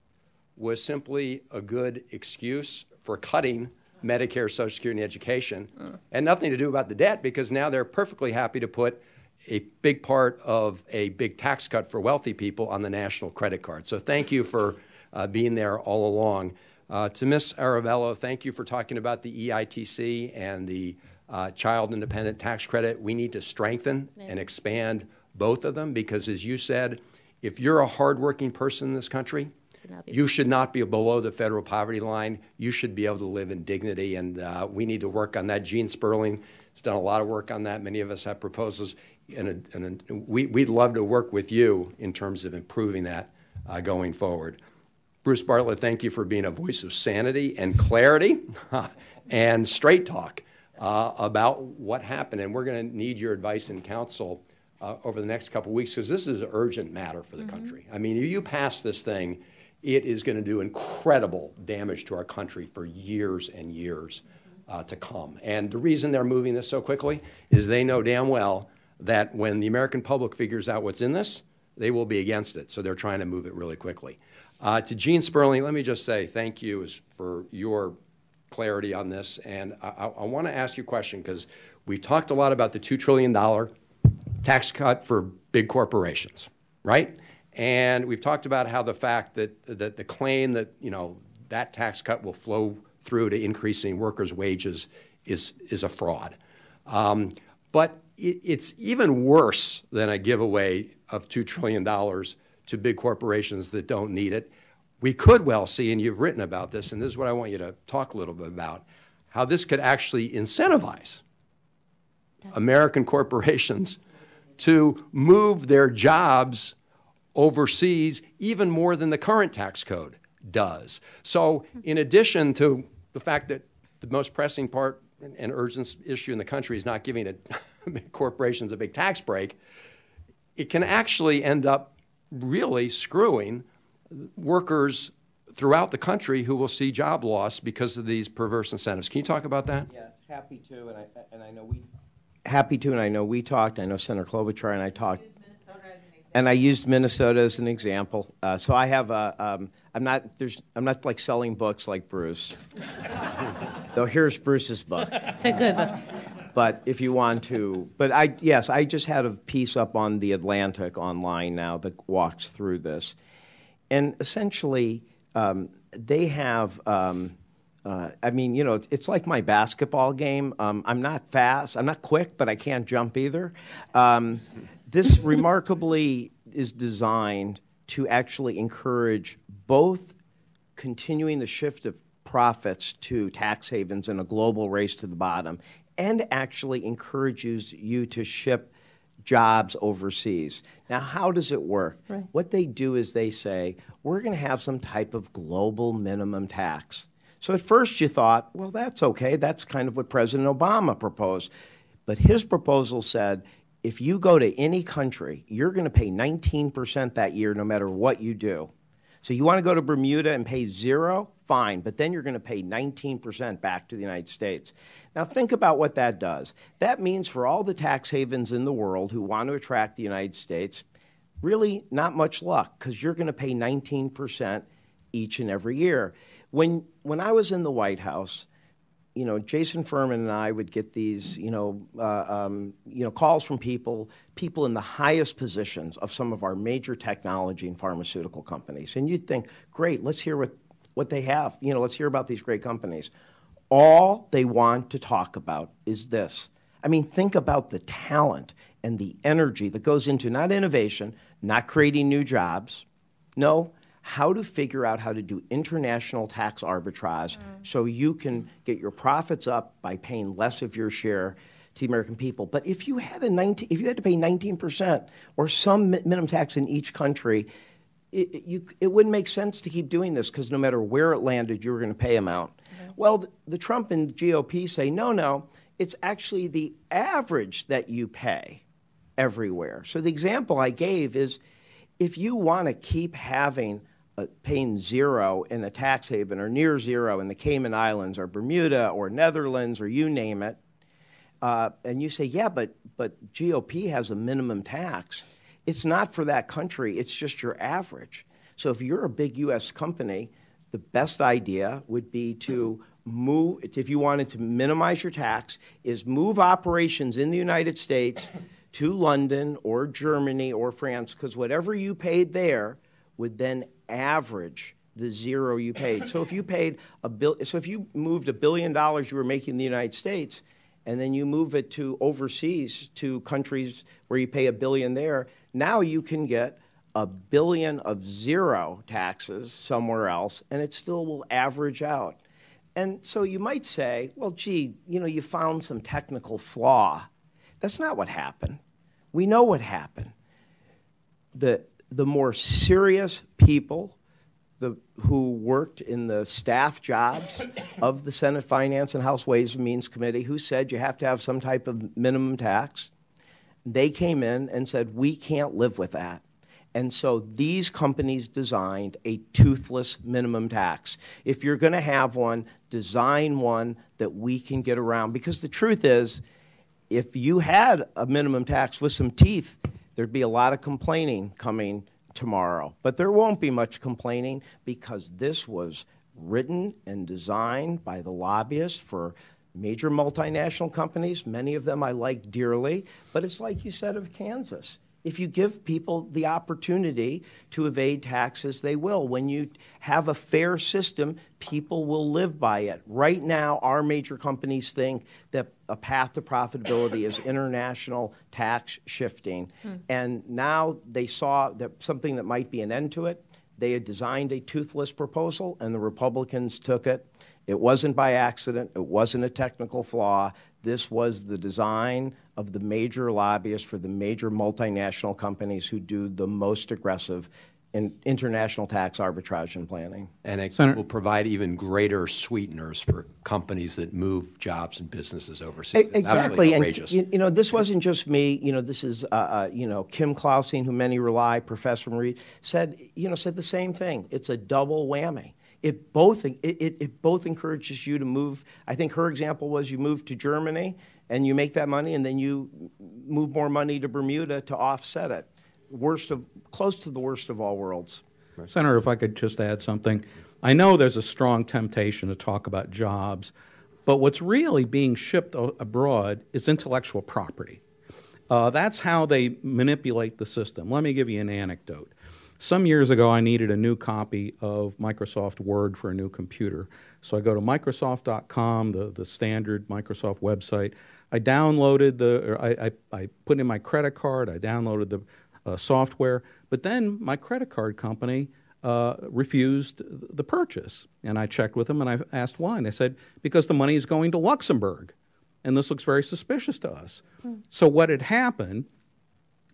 was simply a good excuse for cutting Medicare, Social Security, and education, and nothing to do about the debt because now they're perfectly happy to put a big part of a big tax cut for wealthy people on the national credit card. So thank you for uh, being there all along. Uh, to Ms. Arevalo, thank you for talking about the EITC and the uh, Child Independent Tax Credit. We need to strengthen and expand both of them because, as you said, if you're a hardworking person in this country, not be- you should not be below the federal poverty line. You should be able to live in dignity, and uh, we need to work on that. Gene Sperling has done a lot of work on that. Many of us have proposals, and, and we, we'd love to work with you in terms of improving that uh, going forward. Bruce Bartlett, thank you for being a voice of sanity and clarity <laughs> and straight talk uh, about what happened. And we're going to need your advice and counsel uh, over the next couple of weeks because this is an urgent matter for the country. I mean, if you pass this thing, it is going to do incredible damage to our country for years and years uh, to come. And the reason they're moving this so quickly is they know damn well that when the American public figures out what's in this, they will be against it. So they're trying to move it really quickly. Uh, to Gene Sperling, let me just say thank you for your clarity on this. And I, I, want to ask you a question because we've talked a lot about the $2 trillion tax cut for big corporations, right? And we've talked about how the fact that, that the claim that, you know, that tax cut will flow through to increasing workers' wages is, is a fraud. Um, but it, it's even worse than a giveaway of $2 trillion to big corporations that don't need it. We could well see, and you've written about this, and this is what I want you to talk a little bit about, how this could actually incentivize American corporations to move their jobs overseas even more than the current tax code does. So, in addition to the fact that the most pressing part and urgent issue in the country is not giving <laughs> corporations a big tax break, it can actually end up really screwing workers throughout the country who will see job loss because of these perverse incentives. Can you talk about that? Yes, happy to, and I, and I know we. Happy to, and I know we talked, I know Senator Klobuchar and I talked. And I used Minnesota as an example. Uh, so I have a, um, I'm not, there's, I'm not like selling books like Bruce. <laughs> Though here's Bruce's book. It's a good book. but if you want to, but I yes, I just had a piece up on the Atlantic online now that walks through this, and essentially um, they have. Um, uh, I mean, you know, it's like my basketball game. Um, I'm not fast, I'm not quick, but I can't jump either. Um, this remarkably is designed to actually encourage both continuing the shift of profits to tax havens in a global race to the bottom and actually encourages you to ship jobs overseas. Now, how does it work? Right. What they do is they say, we're going to have some type of global minimum tax. So at first you thought, well, that's okay. That's kind of what President Obama proposed. But his proposal said, if you go to any country, you're going to pay 19% that year no matter what you do. So you want to go to Bermuda and pay zero? Fine, but then you're going to pay 19% back to the United States. Now think about what that does. That means for all the tax havens in the world who want to attract the United States, really not much luck because you're going to pay 19% each and every year. When, when I was in the White House, you know, Jason Furman and I would get these, you know, uh, um, you know, calls from people, people in the highest positions of some of our major technology and pharmaceutical companies, and you'd think, great, let's hear what, what they have. You know, let's hear about these great companies. All they want to talk about is this. I mean, think about the talent and the energy that goes into not innovation, not creating new jobs. No, how to figure out how to do international tax arbitrage mm. so you can get your profits up by paying less of your share to the American people. But if you had a 19, if you had to pay 19% or some minimum tax in each country, it, it- you, it wouldn't make sense to keep doing this because no matter where it landed, you were going to pay them out. Mm-hmm. Well, the, the Trump and GOP say, no, no, it's actually the average that you pay everywhere. So the example I gave is if you want to keep having paying zero in a tax haven or near zero in the Cayman Islands or Bermuda or Netherlands or you name it, uh, and you say, yeah, but but GOP has a minimum tax. It's not for that country. It's just your average. So if you're a big U.S. company, the best idea would be to move. If you wanted to minimize your tax, is move operations in the United States to London or Germany or France, because whatever you paid there would then average the zero you paid. So if you paid a bill, so if you moved a billion dollars you were making in the United States, and then you move it to overseas to countries where you pay a billion there, now you can get a billion of zero taxes somewhere else, and it still will average out. And so you might say, well, gee, you know, you found some technical flaw. That's not what happened. We know what happened the the more serious people the, who worked in the staff jobs of the Senate Finance and House Ways and Means Committee who said you have to have some type of minimum tax. They came in and said, we can't live with that. And so these companies designed a toothless minimum tax. If you're going to have one, design one that we can get around. Because the truth is, if you had a minimum tax with some teeth, there'd be a lot of complaining coming tomorrow. But there won't be much complaining because this was written and designed by the lobbyists for major multinational companies. Many of them I like dearly, but it's like you said of Kansas. If you give people the opportunity to evade taxes, they will. When you have a fair system, people will live by it. Right now, our major companies think that a path to profitability is international tax shifting. Hmm. And now they saw that something that might be an end to it. They had designed a toothless proposal, and the Republicans took it. It wasn't by accident, it wasn't a technical flaw. This was the design of the major lobbyists for the major multinational companies who do the most aggressive in international tax arbitrage and planning. And it Senator- will provide even greater sweeteners for companies that move jobs and businesses overseas. It's Exactly, and you, you know this wasn't just me. You know this is uh, uh, you know Kim Clausing, who many rely, Professor Marie said you know said the same thing. It's a double whammy. It both it, it, it both encourages you to move. I think her example was you move to Germany and you make that money, and then you move more money to Bermuda to offset it. Worst of close to the worst of all worlds. Senator, if I could just add something. I know there's a strong temptation to talk about jobs. But what's really being shipped a- abroad is intellectual property. Uh, that's how they manipulate the system. Let me give you an anecdote. Some years ago, I needed a new copy of Microsoft Word for a new computer. So I go to Microsoft.com, the, the standard Microsoft website. I downloaded the, or I, I, I put in my credit card, I downloaded the uh, software, but then my credit card company uh, refused the purchase. And I checked with them and I asked why. And they said, because the money is going to Luxembourg. And this looks very suspicious to us. So what had happened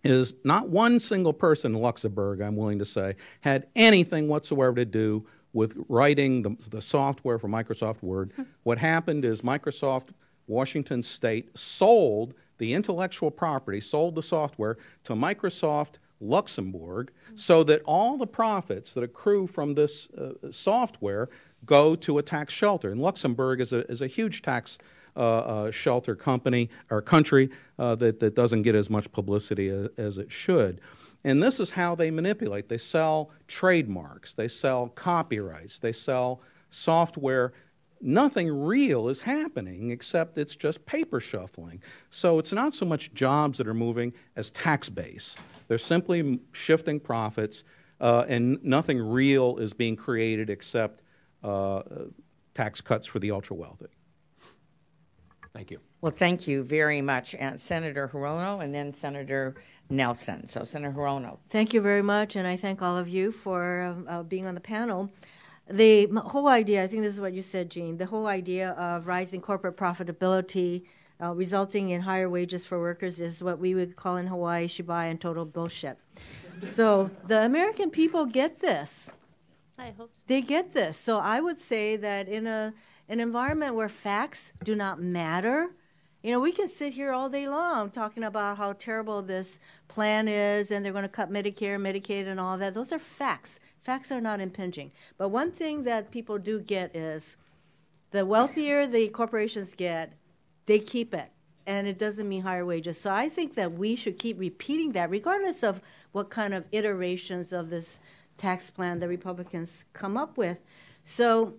is not one single person in Luxembourg, I'm willing to say, had anything whatsoever to do with writing the, the software for Microsoft Word. what happened is Microsoft Washington State sold the intellectual property, sold the software to Microsoft Luxembourg so that all the profits that accrue from this uh, software go to a tax shelter. And Luxembourg is a, is a huge tax uh, uh, shelter company or country uh, that, that doesn't get as much publicity as, as it should. And this is how they manipulate. They sell trademarks, they sell copyrights, they sell software. Nothing real is happening except it's just paper shuffling. So it's not so much jobs that are moving as tax base. They're simply shifting profits, uh, and nothing real is being created except uh, uh, tax cuts for the ultra wealthy. Thank you. Well, thank you very much, and Senator Hirono, and then Senator Nelson. So, Senator Hirono. Thank you very much, and I thank all of you for um, uh, being on the panel. The whole idea, I think this is what you said, Gene, the whole idea of rising corporate profitability uh, resulting in higher wages for workers is what we would call in Hawaii shibai and total bullshit. so the American people get this. I hope so. They get this. So I would say that in a an environment where facts do not matter, you know, we can sit here all day long talking about how terrible this plan is and they're going to cut Medicare, Medicaid, and all that. Those are facts. Facts are not impinging. But one thing that people do get is the wealthier the corporations get, they keep it. And it doesn't mean higher wages. So I think that we should keep repeating that, regardless of what kind of iterations of this tax plan the Republicans come up with. So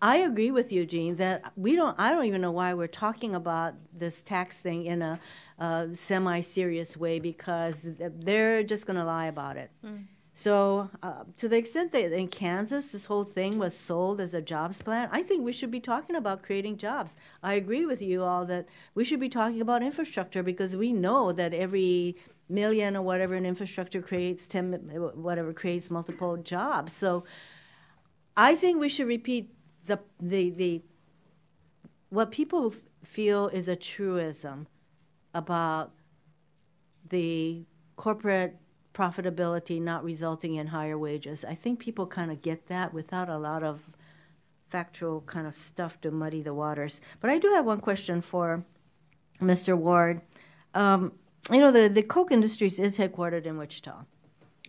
I agree with you, Gene, that we don't. I don't even know why we're talking about this tax thing in a uh, semi-serious way because they're just going to lie about it. So, uh, to the extent that in Kansas this whole thing was sold as a jobs plan, I think we should be talking about creating jobs. I agree with you all that we should be talking about infrastructure because we know that every million or whatever in infrastructure creates ten, whatever creates multiple jobs. So, I think we should repeat the the the what people feel is a truism about the corporate profitability not resulting in higher wages. I think people kind of get that without a lot of factual kind of stuff to muddy the waters. But I do have one question for Mr. Ward. Um, you know, the, the Koch Industries is headquartered in Wichita.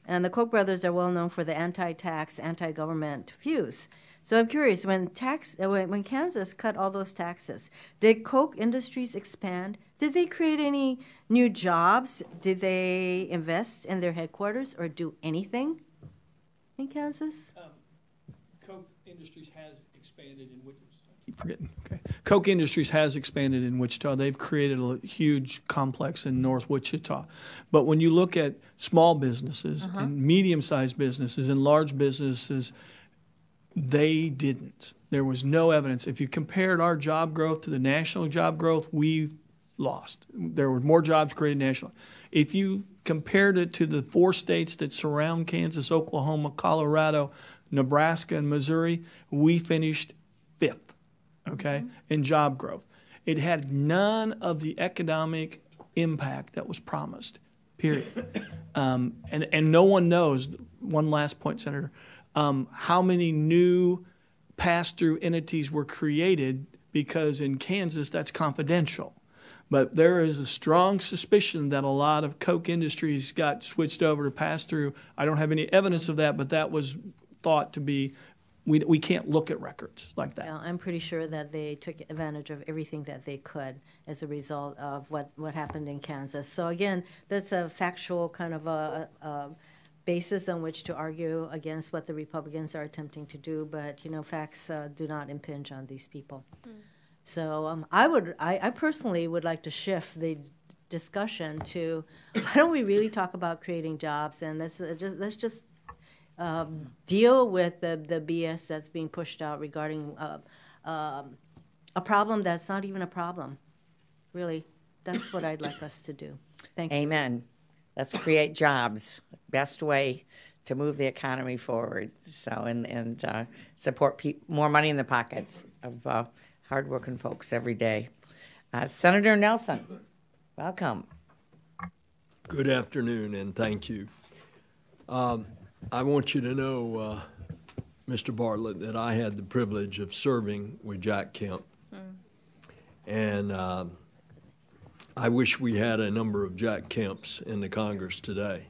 And the Koch brothers are well known for the anti-tax, anti-government views. So I'm curious, when tax, uh, when, when Kansas cut all those taxes, did Koch Industries expand? Did they create any new jobs? Did they invest in their headquarters or do anything in Kansas? Koch Industries has expanded in Wichita. Keep forgetting. Okay. Koch Industries has expanded in Wichita. They've created a huge complex in North Wichita. But when you look at small businesses and medium-sized businesses and large businesses, they didn't. There was no evidence. If you compared our job growth to the national job growth, we've lost. There were more jobs created nationally. If you compared it to the four states that surround Kansas, Oklahoma, Colorado, Nebraska, and Missouri, we finished fifth, okay, in job growth. It had none of the economic impact that was promised, period. <coughs> um, and, and no one knows, one last point, Senator, um, how many new pass through entities were created because in Kansas that's confidential. But there is a strong suspicion that a lot of Koch Industries got switched over to pass through. I don't have any evidence of that, but that was thought to be. We, we can't look at records like that. Yeah, I'm pretty sure that they took advantage of everything that they could as a result of what, what happened in Kansas. So again, that's a factual kind of a, a basis on which to argue against what the Republicans are attempting to do. But you know, facts uh, do not impinge on these people. So um, I would, I, I personally would like to shift the discussion to why don't we really talk about creating jobs and let's uh, just let's just um, deal with the, the BS that's being pushed out regarding uh, um, a problem that's not even a problem. Really, that's what I'd like us to do. Thank you. Amen. Let's create jobs. Best way to move the economy forward. So and and uh, support pe- more money in the pockets of uh, hardworking folks every day. Uh, Senator Nelson, welcome. Good afternoon, and thank you. Um, I want you to know, uh, Mr. Bartlett, that I had the privilege of serving with Jack Kemp. And um, I wish we had a number of Jack Kemps in the Congress today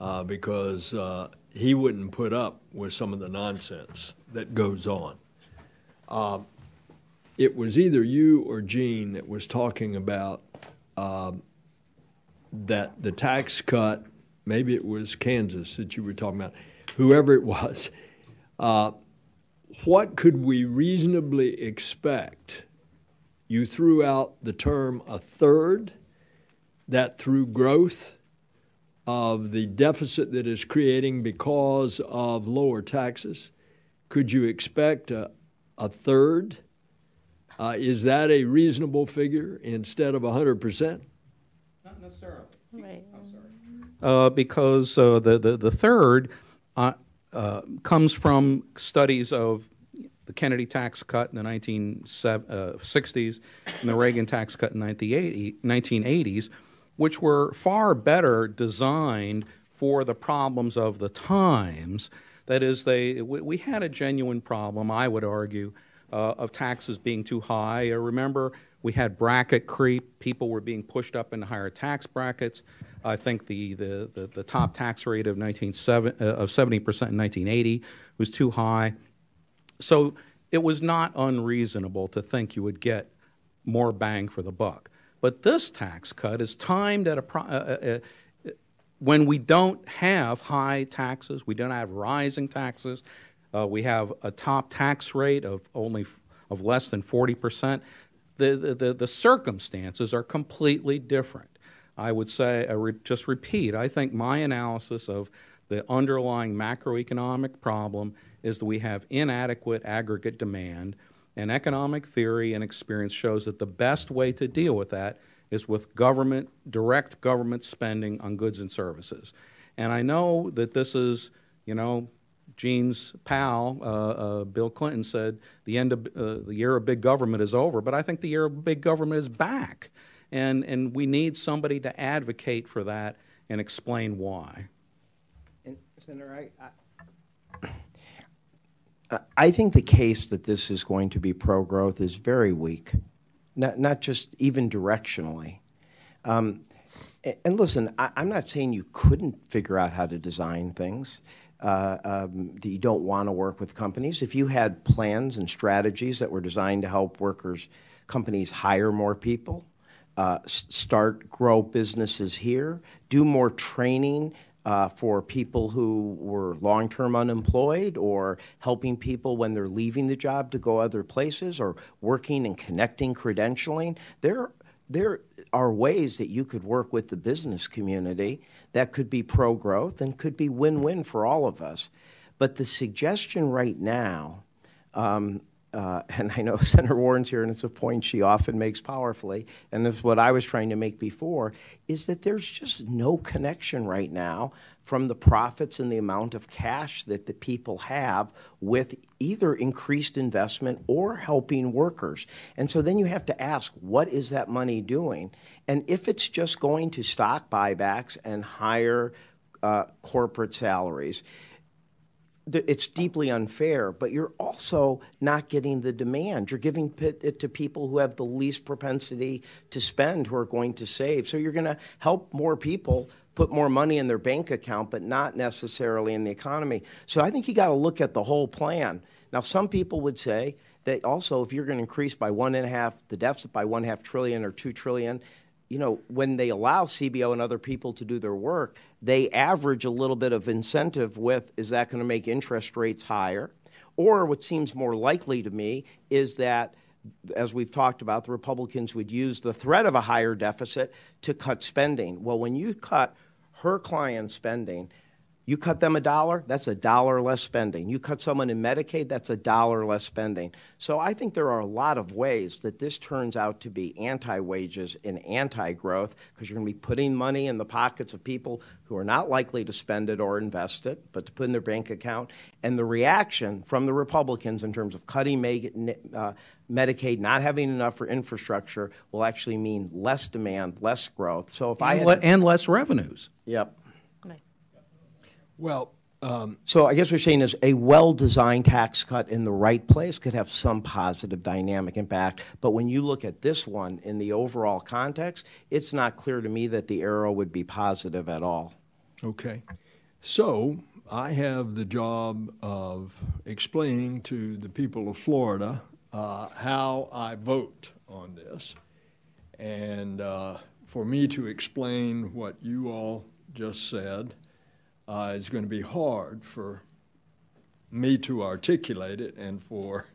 uh, because uh, he wouldn't put up with some of the nonsense that goes on. Um, it was either you or Gene that was talking about um, that the tax cut, maybe it was Kansas that you were talking about, whoever it <laughs> was, uh, what could we reasonably expect? You threw out the term a third, that through growth of the deficit that is creating because of lower taxes, could you expect a, a third? Uh, is that a reasonable figure instead of 100%? Not necessarily. Right. I'm sorry. Uh, because uh, the, the, the third uh, uh, comes from studies of the Kennedy tax cut in the 1960s and the Reagan tax cut in the 1980s, which were far better designed for the problems of the times. That is, they, we, had a genuine problem, I would argue, uh, of taxes being too high. Uh, remember, we had bracket creep. People were being pushed up into higher tax brackets. I think the, the, the, the top tax rate of, 1970, uh, of 70% in 1980 was too high. So it was not unreasonable to think you would get more bang for the buck. But this tax cut is timed at a uh, uh, uh, when we don't have high taxes, we don't have rising taxes, uh, we have a top tax rate of only of less than 40 percent. The, the, the circumstances are completely different. I would say, uh, re- just repeat, I think my analysis of the underlying macroeconomic problem is that we have inadequate aggregate demand, and economic theory and experience shows that the best way to deal with that is with government, direct government spending on goods and services. And I know that this is, you know, Gene's pal, uh, uh, Bill Clinton, said the end of uh, the year of big government is over, but I think the year of big government is back. And, and we need somebody to advocate for that and explain why. And Senator, I, I, I think the case that this is going to be pro growth is very weak, not, not just even directionally. Um, and, listen, I, I'm not saying you couldn't figure out how to design things. Uh, um, you don't want to work with companies. If you had plans and strategies that were designed to help workers, companies hire more people, uh, start grow businesses here, do more training uh, for people who were long term unemployed or helping people when they're leaving the job to go other places or working and connecting credentialing. There, there are ways that you could work with the business community that could be pro growth and could be win win for all of us. But the suggestion right now, um, uh, <laughs> and I know Senator Warren's here, and it's a point she often makes powerfully, and it's what I was trying to make before, is that there's just no connection right now from the profits and the amount of cash that the people have with either increased investment or helping workers. And so then you have to ask, what is that money doing? And if it's just going to stock buybacks and higher uh, corporate salaries, it's deeply unfair, but you're also not getting the demand. You're giving it to people who have the least propensity to spend, who are going to save. So you're going to help more people put more money in their bank account, but not necessarily in the economy. So I think you got to look at the whole plan. Now, some people would say that also if you're going to increase by one and a half the deficit by one half trillion or two trillion, you know, when they allow CBO and other people to do their work, they average a little bit of incentive with is that going to make interest rates higher? Or what seems more likely to me is that as we've talked about, the Republicans would use the threat of a higher deficit to cut spending. Well, when you cut her client's spending, you cut them a dollar, that's a dollar less spending. You cut someone in Medicaid, that's a dollar less spending. So I think there are a lot of ways that this turns out to be anti wages and anti growth because you're going to be putting money in the pockets of people who are not likely to spend it or invest it, but to put in their bank account. And the reaction from the Republicans in terms of cutting uh, Medicaid, not having enough for infrastructure, will actually mean less demand, less growth. So if and I had and less revenues. Yep. Well, um, So I guess what we're saying is a well-designed tax cut in the right place could have some positive dynamic impact. But when you look at this one in the overall context, it's not clear to me that the arrow would be positive at all. okay. So I have the job of explaining to the people of Florida uh, how I vote on this. And uh, for me to explain what you all just said uh, is going to be hard for me to articulate it and for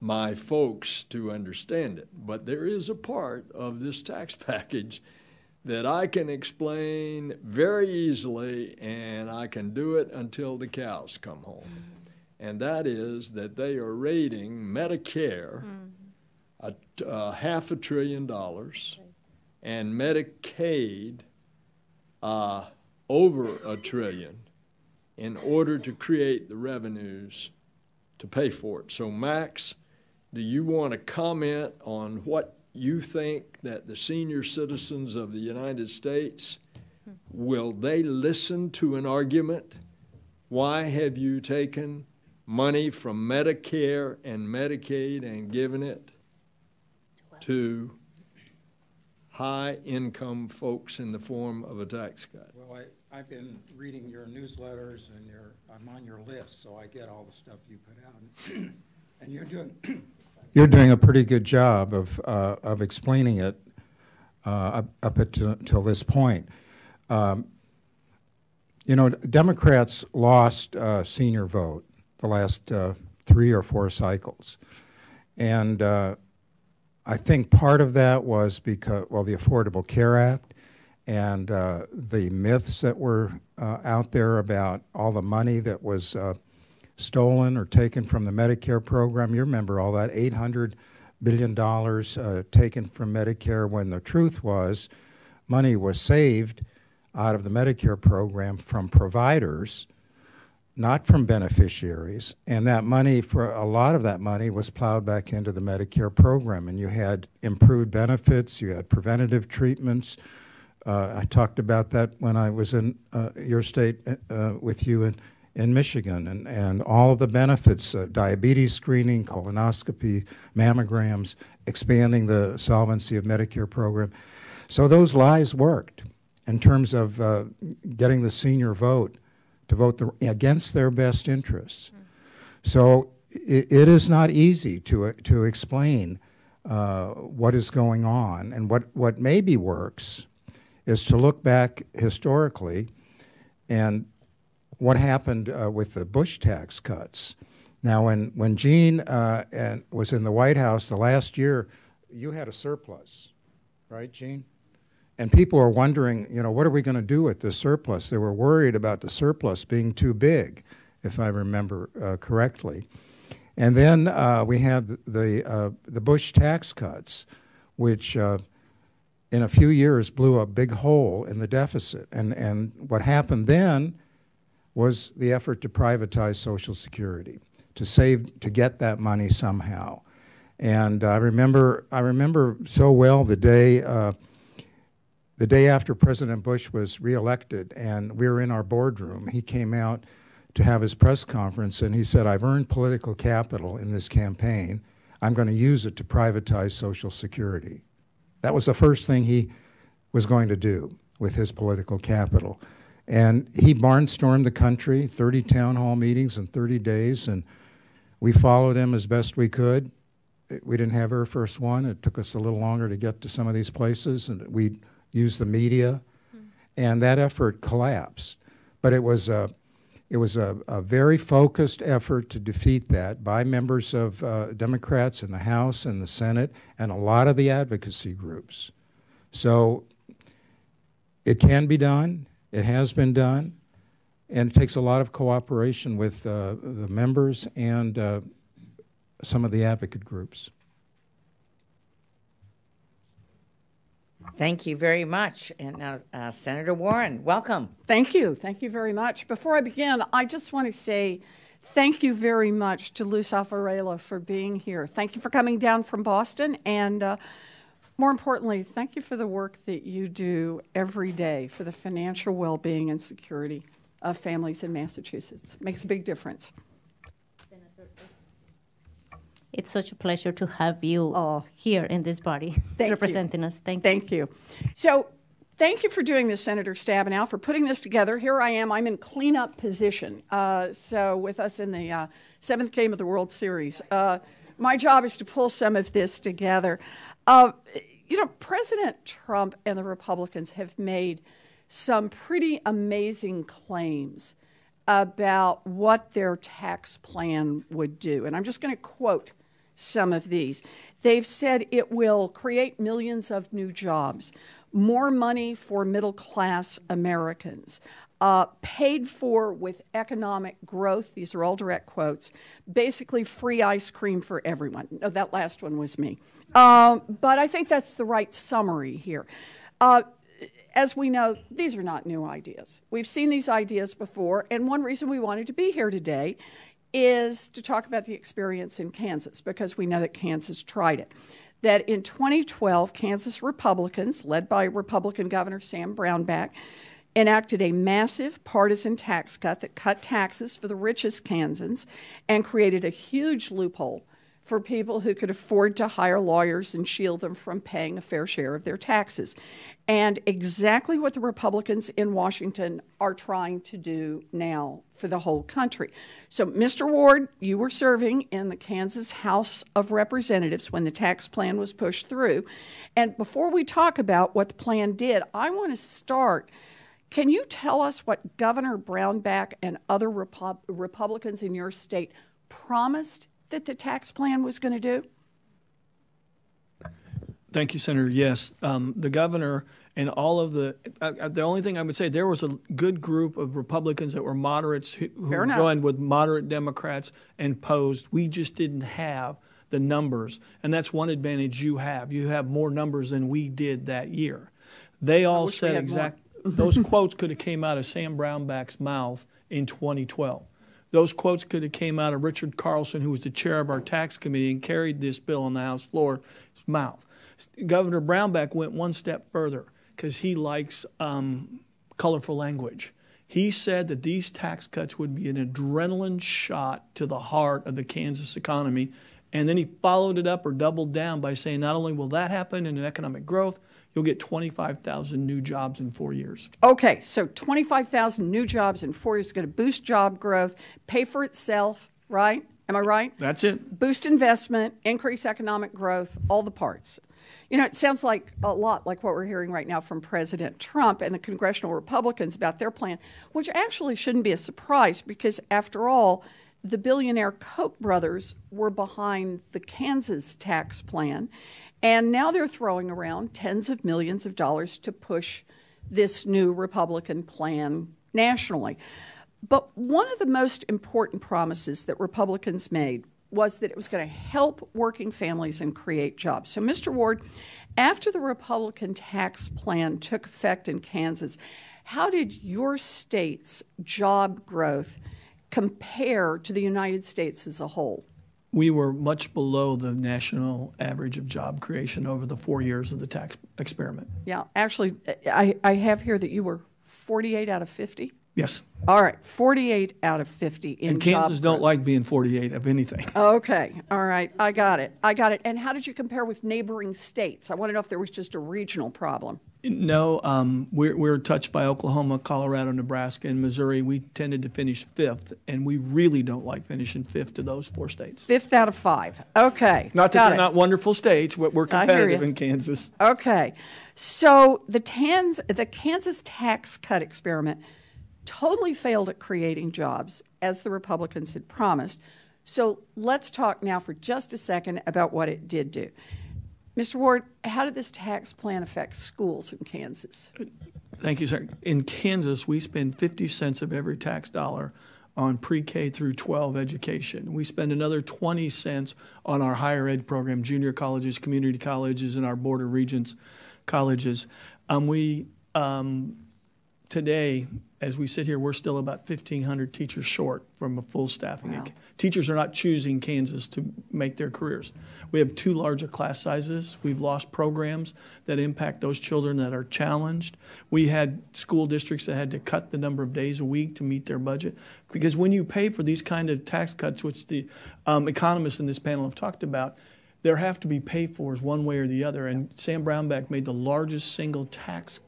my folks to understand it. But there is a part of this tax <laughs> package that I can explain very easily, and I can do it until the cows come home. And that is that they are raiding Medicare a, a half a trillion dollars and Medicaid uh, over a trillion in order to create the revenues to pay for it. So, Max, do you want to comment on what you think that the senior citizens of the United States will they listen to an argument? Why have you taken money from Medicare and Medicaid and given it to high income folks in the form of a tax cut? Well, I, I've been reading your newsletters and your, I'm on your list, so I get all the stuff you put out. <clears throat> and you're doing, <clears throat> you're doing a pretty good job of, uh, of explaining it uh, up, up until this point. Um, you know, Democrats lost uh, senior vote the last uh, three or four cycles. And uh, I think part of that was because, well, the Affordable Care Act and uh, the myths that were uh, out there about all the money that was uh, stolen or taken from the Medicare program. You remember all that $800 billion uh, taken from Medicare when the truth was money was saved out of the Medicare program from providers not from beneficiaries. And that money, for a lot of that money, was plowed back into the Medicare program. And you had improved benefits, you had preventative treatments. Uh, I talked about that when I was in uh, your state uh, with you in, in Michigan, and, and all of the benefits uh, diabetes screening, colonoscopy, mammograms, expanding the solvency of Medicare program. So those lies worked in terms of uh, getting the senior vote to vote the, against their best interests. So it, it is not easy to, to explain uh, what is going on. And what, what maybe works is to look back historically and what happened uh, with the Bush tax cuts. Now, when, when Gene uh, and was in the White House the last year, you had a surplus, right, Gene? And people were wondering, you know, what are we going to do with this surplus? They were worried about the surplus being too big, if I remember uh, correctly. And then uh, we had the, uh, the Bush tax cuts, which uh, in a few years blew a big hole in the deficit. And, and what happened then was the effort to privatize Social Security, to save, to get that money somehow. And I remember, I remember so well the day uh, the day after President Bush was reelected, and we were in our boardroom, he came out to have his press conference and he said, I've earned political capital in this campaign. I'm going to use it to privatize Social Security. That was the first thing he was going to do with his political capital. And he barnstormed the country, 30 town hall meetings in 30 days, and we followed him as best we could. We didn't have our first one. It took us a little longer to get to some of these places, and we used the media, hmm. and that effort collapsed. But it was a, It was a, a very focused effort to defeat that by members of uh, Democrats in the House and the Senate and a lot of the advocacy groups. So it can be done, it has been done, and it takes a lot of cooperation with uh, the members and uh, some of the advocate groups. Thank you very much. And now, uh, Senator Warren, welcome. Thank you. Thank you very much. Before I begin, I just want to say thank you very much to Luz Arevalo for being here. Thank you for coming down from Boston. And uh, more importantly, thank you for the work that you do every day for the financial well being and security of families in Massachusetts. Makes a big difference. It's such a pleasure to have you Oh. here in this body Thank you. representing us. Thank you. Thank you. So, thank you for doing this, Senator Stabenow, for putting this together. Here I am. I'm in cleanup position. Uh, so, with us in the uh, seventh game of the World Series, uh, my job is to pull some of this together. Uh, you know, President Trump and the Republicans have made some pretty amazing claims about what their tax plan would do. And I'm just going to quote some of these. They've said it will create millions of new jobs, more money for middle class Americans, uh, paid for with economic growth. These are all direct quotes. Basically, free ice cream for everyone. No, that last one was me. Um, but I think that's the right summary here. Uh, as we know, these are not new ideas. We've seen these ideas before, and one reason we wanted to be here today is to talk about the experience in Kansas because we know that Kansas tried it. That in 2012, Kansas Republicans, led by Republican Governor Sam Brownback, enacted a massive partisan tax cut that cut taxes for the richest Kansans and created a huge loophole for people who could afford to hire lawyers and shield them from paying a fair share of their taxes. And exactly what the Republicans in Washington are trying to do now for the whole country. So, Mr. Ward, you were serving in the Kansas House of Representatives when the tax plan was pushed through. And before we talk about what the plan did, I want to start. Can you tell us what Governor Brownback and other Repu- Republicans in your state promised that the tax plan was going to do? Thank you, Senator. Yes, um, the governor and all of the uh, the only thing I would say there was a good group of Republicans that were moderates who, who joined with moderate Democrats and posed. We just didn't have the numbers, and that's one advantage you have. You have more numbers than we did that year. They all said exact. those quotes could have came out of Sam Brownback's mouth in 2012. Those quotes could have came out of Richard Carlson, who was the chair of our tax committee and carried this bill on the House floor, his mouth. Governor Brownback went one step further because he likes um, colorful language. He said that these tax cuts would be an adrenaline shot to the heart of the Kansas economy. And then he followed it up or doubled down by saying not only will that happen in an economic growth, you'll get 25,000 new jobs in four years. Okay, so 25,000 new jobs in four years is going to boost job growth, pay for itself, right? Am I right? That's it. Boost investment, increase economic growth, all the parts. You know, it sounds like a lot like what we're hearing right now from President Trump and the congressional Republicans about their plan, which actually shouldn't be a surprise because, after all, the billionaire Koch brothers were behind the Kansas tax plan. And now they're throwing around tens of millions of dollars to push this new Republican plan nationally. But one of the most important promises that Republicans made was that it was going to help working families and create jobs. So, Mr. Ward, after the Republican tax plan took effect in Kansas, how did your state's job growth compare to the United States as a whole? We were much below the national average of job creation over the four years of the tax experiment. Yeah, actually, I, I have here that you were 48 out of 50. Yes. All right, 48 out of 50 in And Kansas don't growth. like being 48 of anything. <laughs> Okay, all right, I got it. I got it. And how did you compare with neighboring states? I want to know if there was just a regional problem. No, um, we're, we're touched by Oklahoma, Colorado, Nebraska, and Missouri. We tended to finish fifth, and we really don't like finishing fifth to those four states. Fifth out of five. Okay, Not that they're it. not wonderful states, but we're competitive in Kansas. Okay, so the Tans, the Kansas tax cut experiment totally failed at creating jobs, as the Republicans had promised. So let's talk now for just a second about what it did do. Mr. Ward, how did this tax plan affect schools in Kansas? Thank you, sir. In Kansas, we spend 50 cents of every tax dollar on pre-K through 12 education. We spend another 20 cents on our higher ed program, junior colleges, community colleges, and our border Regents colleges. Um, we um, today, as we sit here, we're still about 1,500 teachers short from a full staffing. Wow. Teachers are not choosing Kansas to make their careers. We have too large of class sizes. We've lost programs that impact those children that are challenged. We had school districts that had to cut the number of days a week to meet their budget. Because when you pay for these kind of tax cuts, which the um, economists in this panel have talked about, there have to be pay fors one way or the other. And Sam Brownback made the largest single tax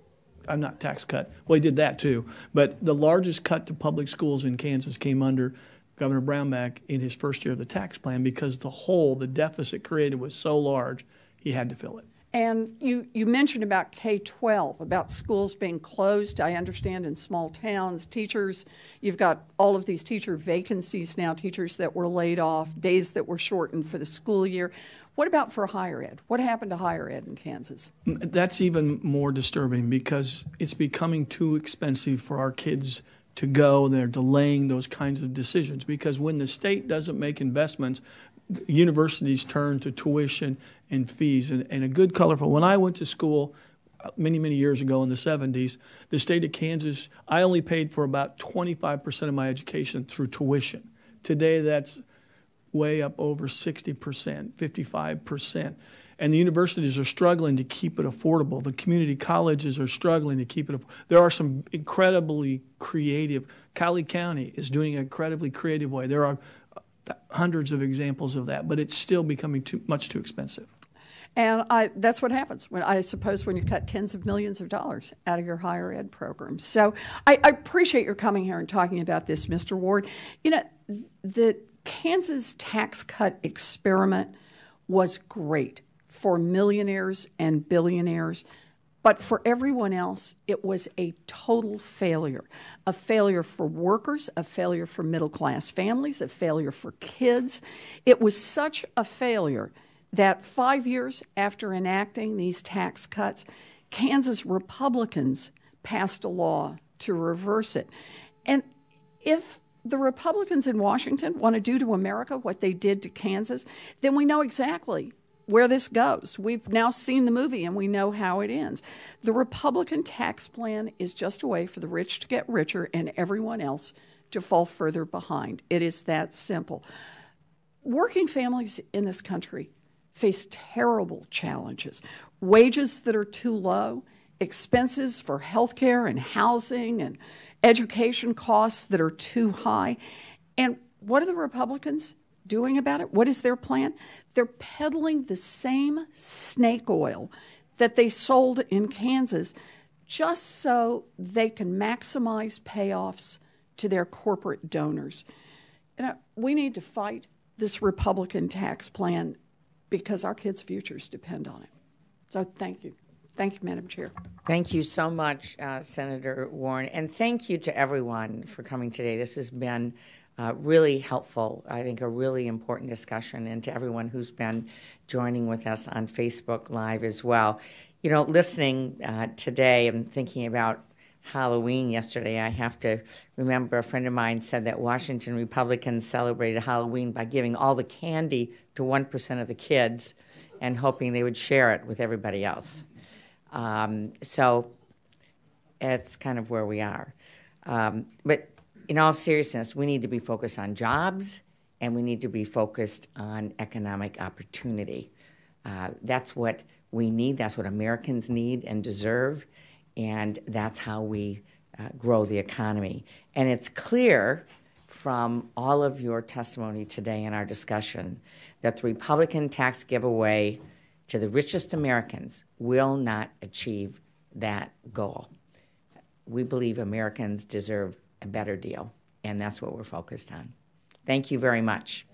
I'm not tax cut. Well, he did that too. But the largest cut to public schools in Kansas came under Governor Brownback in his first year of the tax plan because the hole, the deficit created was so large, he had to fill it. And you, you mentioned about K 12, about schools being closed. I understand in small towns, teachers, you've got all of these teacher vacancies now, teachers that were laid off, days that were shortened for the school year. What about for higher ed? What happened to higher ed in Kansas? That's even more disturbing because it's becoming too expensive for our kids to go. They're delaying those kinds of decisions because when the state doesn't make investments, universities turn to tuition and fees. And, and a good, colorful, when I went to school uh, many, many years ago in the 70s, the state of Kansas, I only paid for about 25% of my education through tuition. Today, that's way up over 60%, 55%. And the universities are struggling to keep it affordable. The community colleges are struggling to keep it. There are some incredibly creative. Cali County is doing an incredibly creative way. There are hundreds of examples of that, but it's still becoming too much too expensive. And I, that's what happens when I suppose when you cut tens of millions of dollars out of your higher ed programs. So I, I appreciate your coming here and talking about this, Mr. Ward. You know, the Kansas tax cut experiment was great for millionaires and billionaires. But for everyone else, it was a total failure. A failure for workers, a failure for middle class families, a failure for kids. It was such a failure that five years after enacting these tax cuts, Kansas Republicans passed a law to reverse it. And if the Republicans in Washington want to do to America what they did to Kansas, then we know exactly where this goes. We've now seen the movie and we know how it ends. The Republican tax plan is just a way for the rich to get richer and everyone else to fall further behind. It is that simple. Working families in this country face terrible challenges wages that are too low, expenses for health care and housing, and education costs that are too high. And what are the Republicans doing about it? What is their plan? They're peddling the same snake oil that they sold in Kansas just so they can maximize payoffs to their corporate donors. You know, we need to fight this Republican tax plan because our kids' futures depend on it. So thank you. Thank you, Madam Chair. Thank you so much, uh, Senator Warren, and thank you to everyone for coming today. This has been uh, really helpful, I think, a really important discussion, and to everyone who's been joining with us on Facebook Live as well. You know, listening uh, today and thinking about Halloween yesterday, I have to remember a friend of mine said that Washington Republicans celebrated Halloween by giving all the candy to 1% of the kids and hoping they would share it with everybody else. Um, so it's kind of where we are. Um, but in all seriousness, we need to be focused on jobs and we need to be focused on economic opportunity. Uh, that's what we need, that's what Americans need and deserve, and that's how we uh, grow the economy. And it's clear from all of your testimony today in our discussion that the Republican tax giveaway to the richest Americans will not achieve that goal. We believe Americans deserve a better deal. And that's what we're focused on. Thank you very much.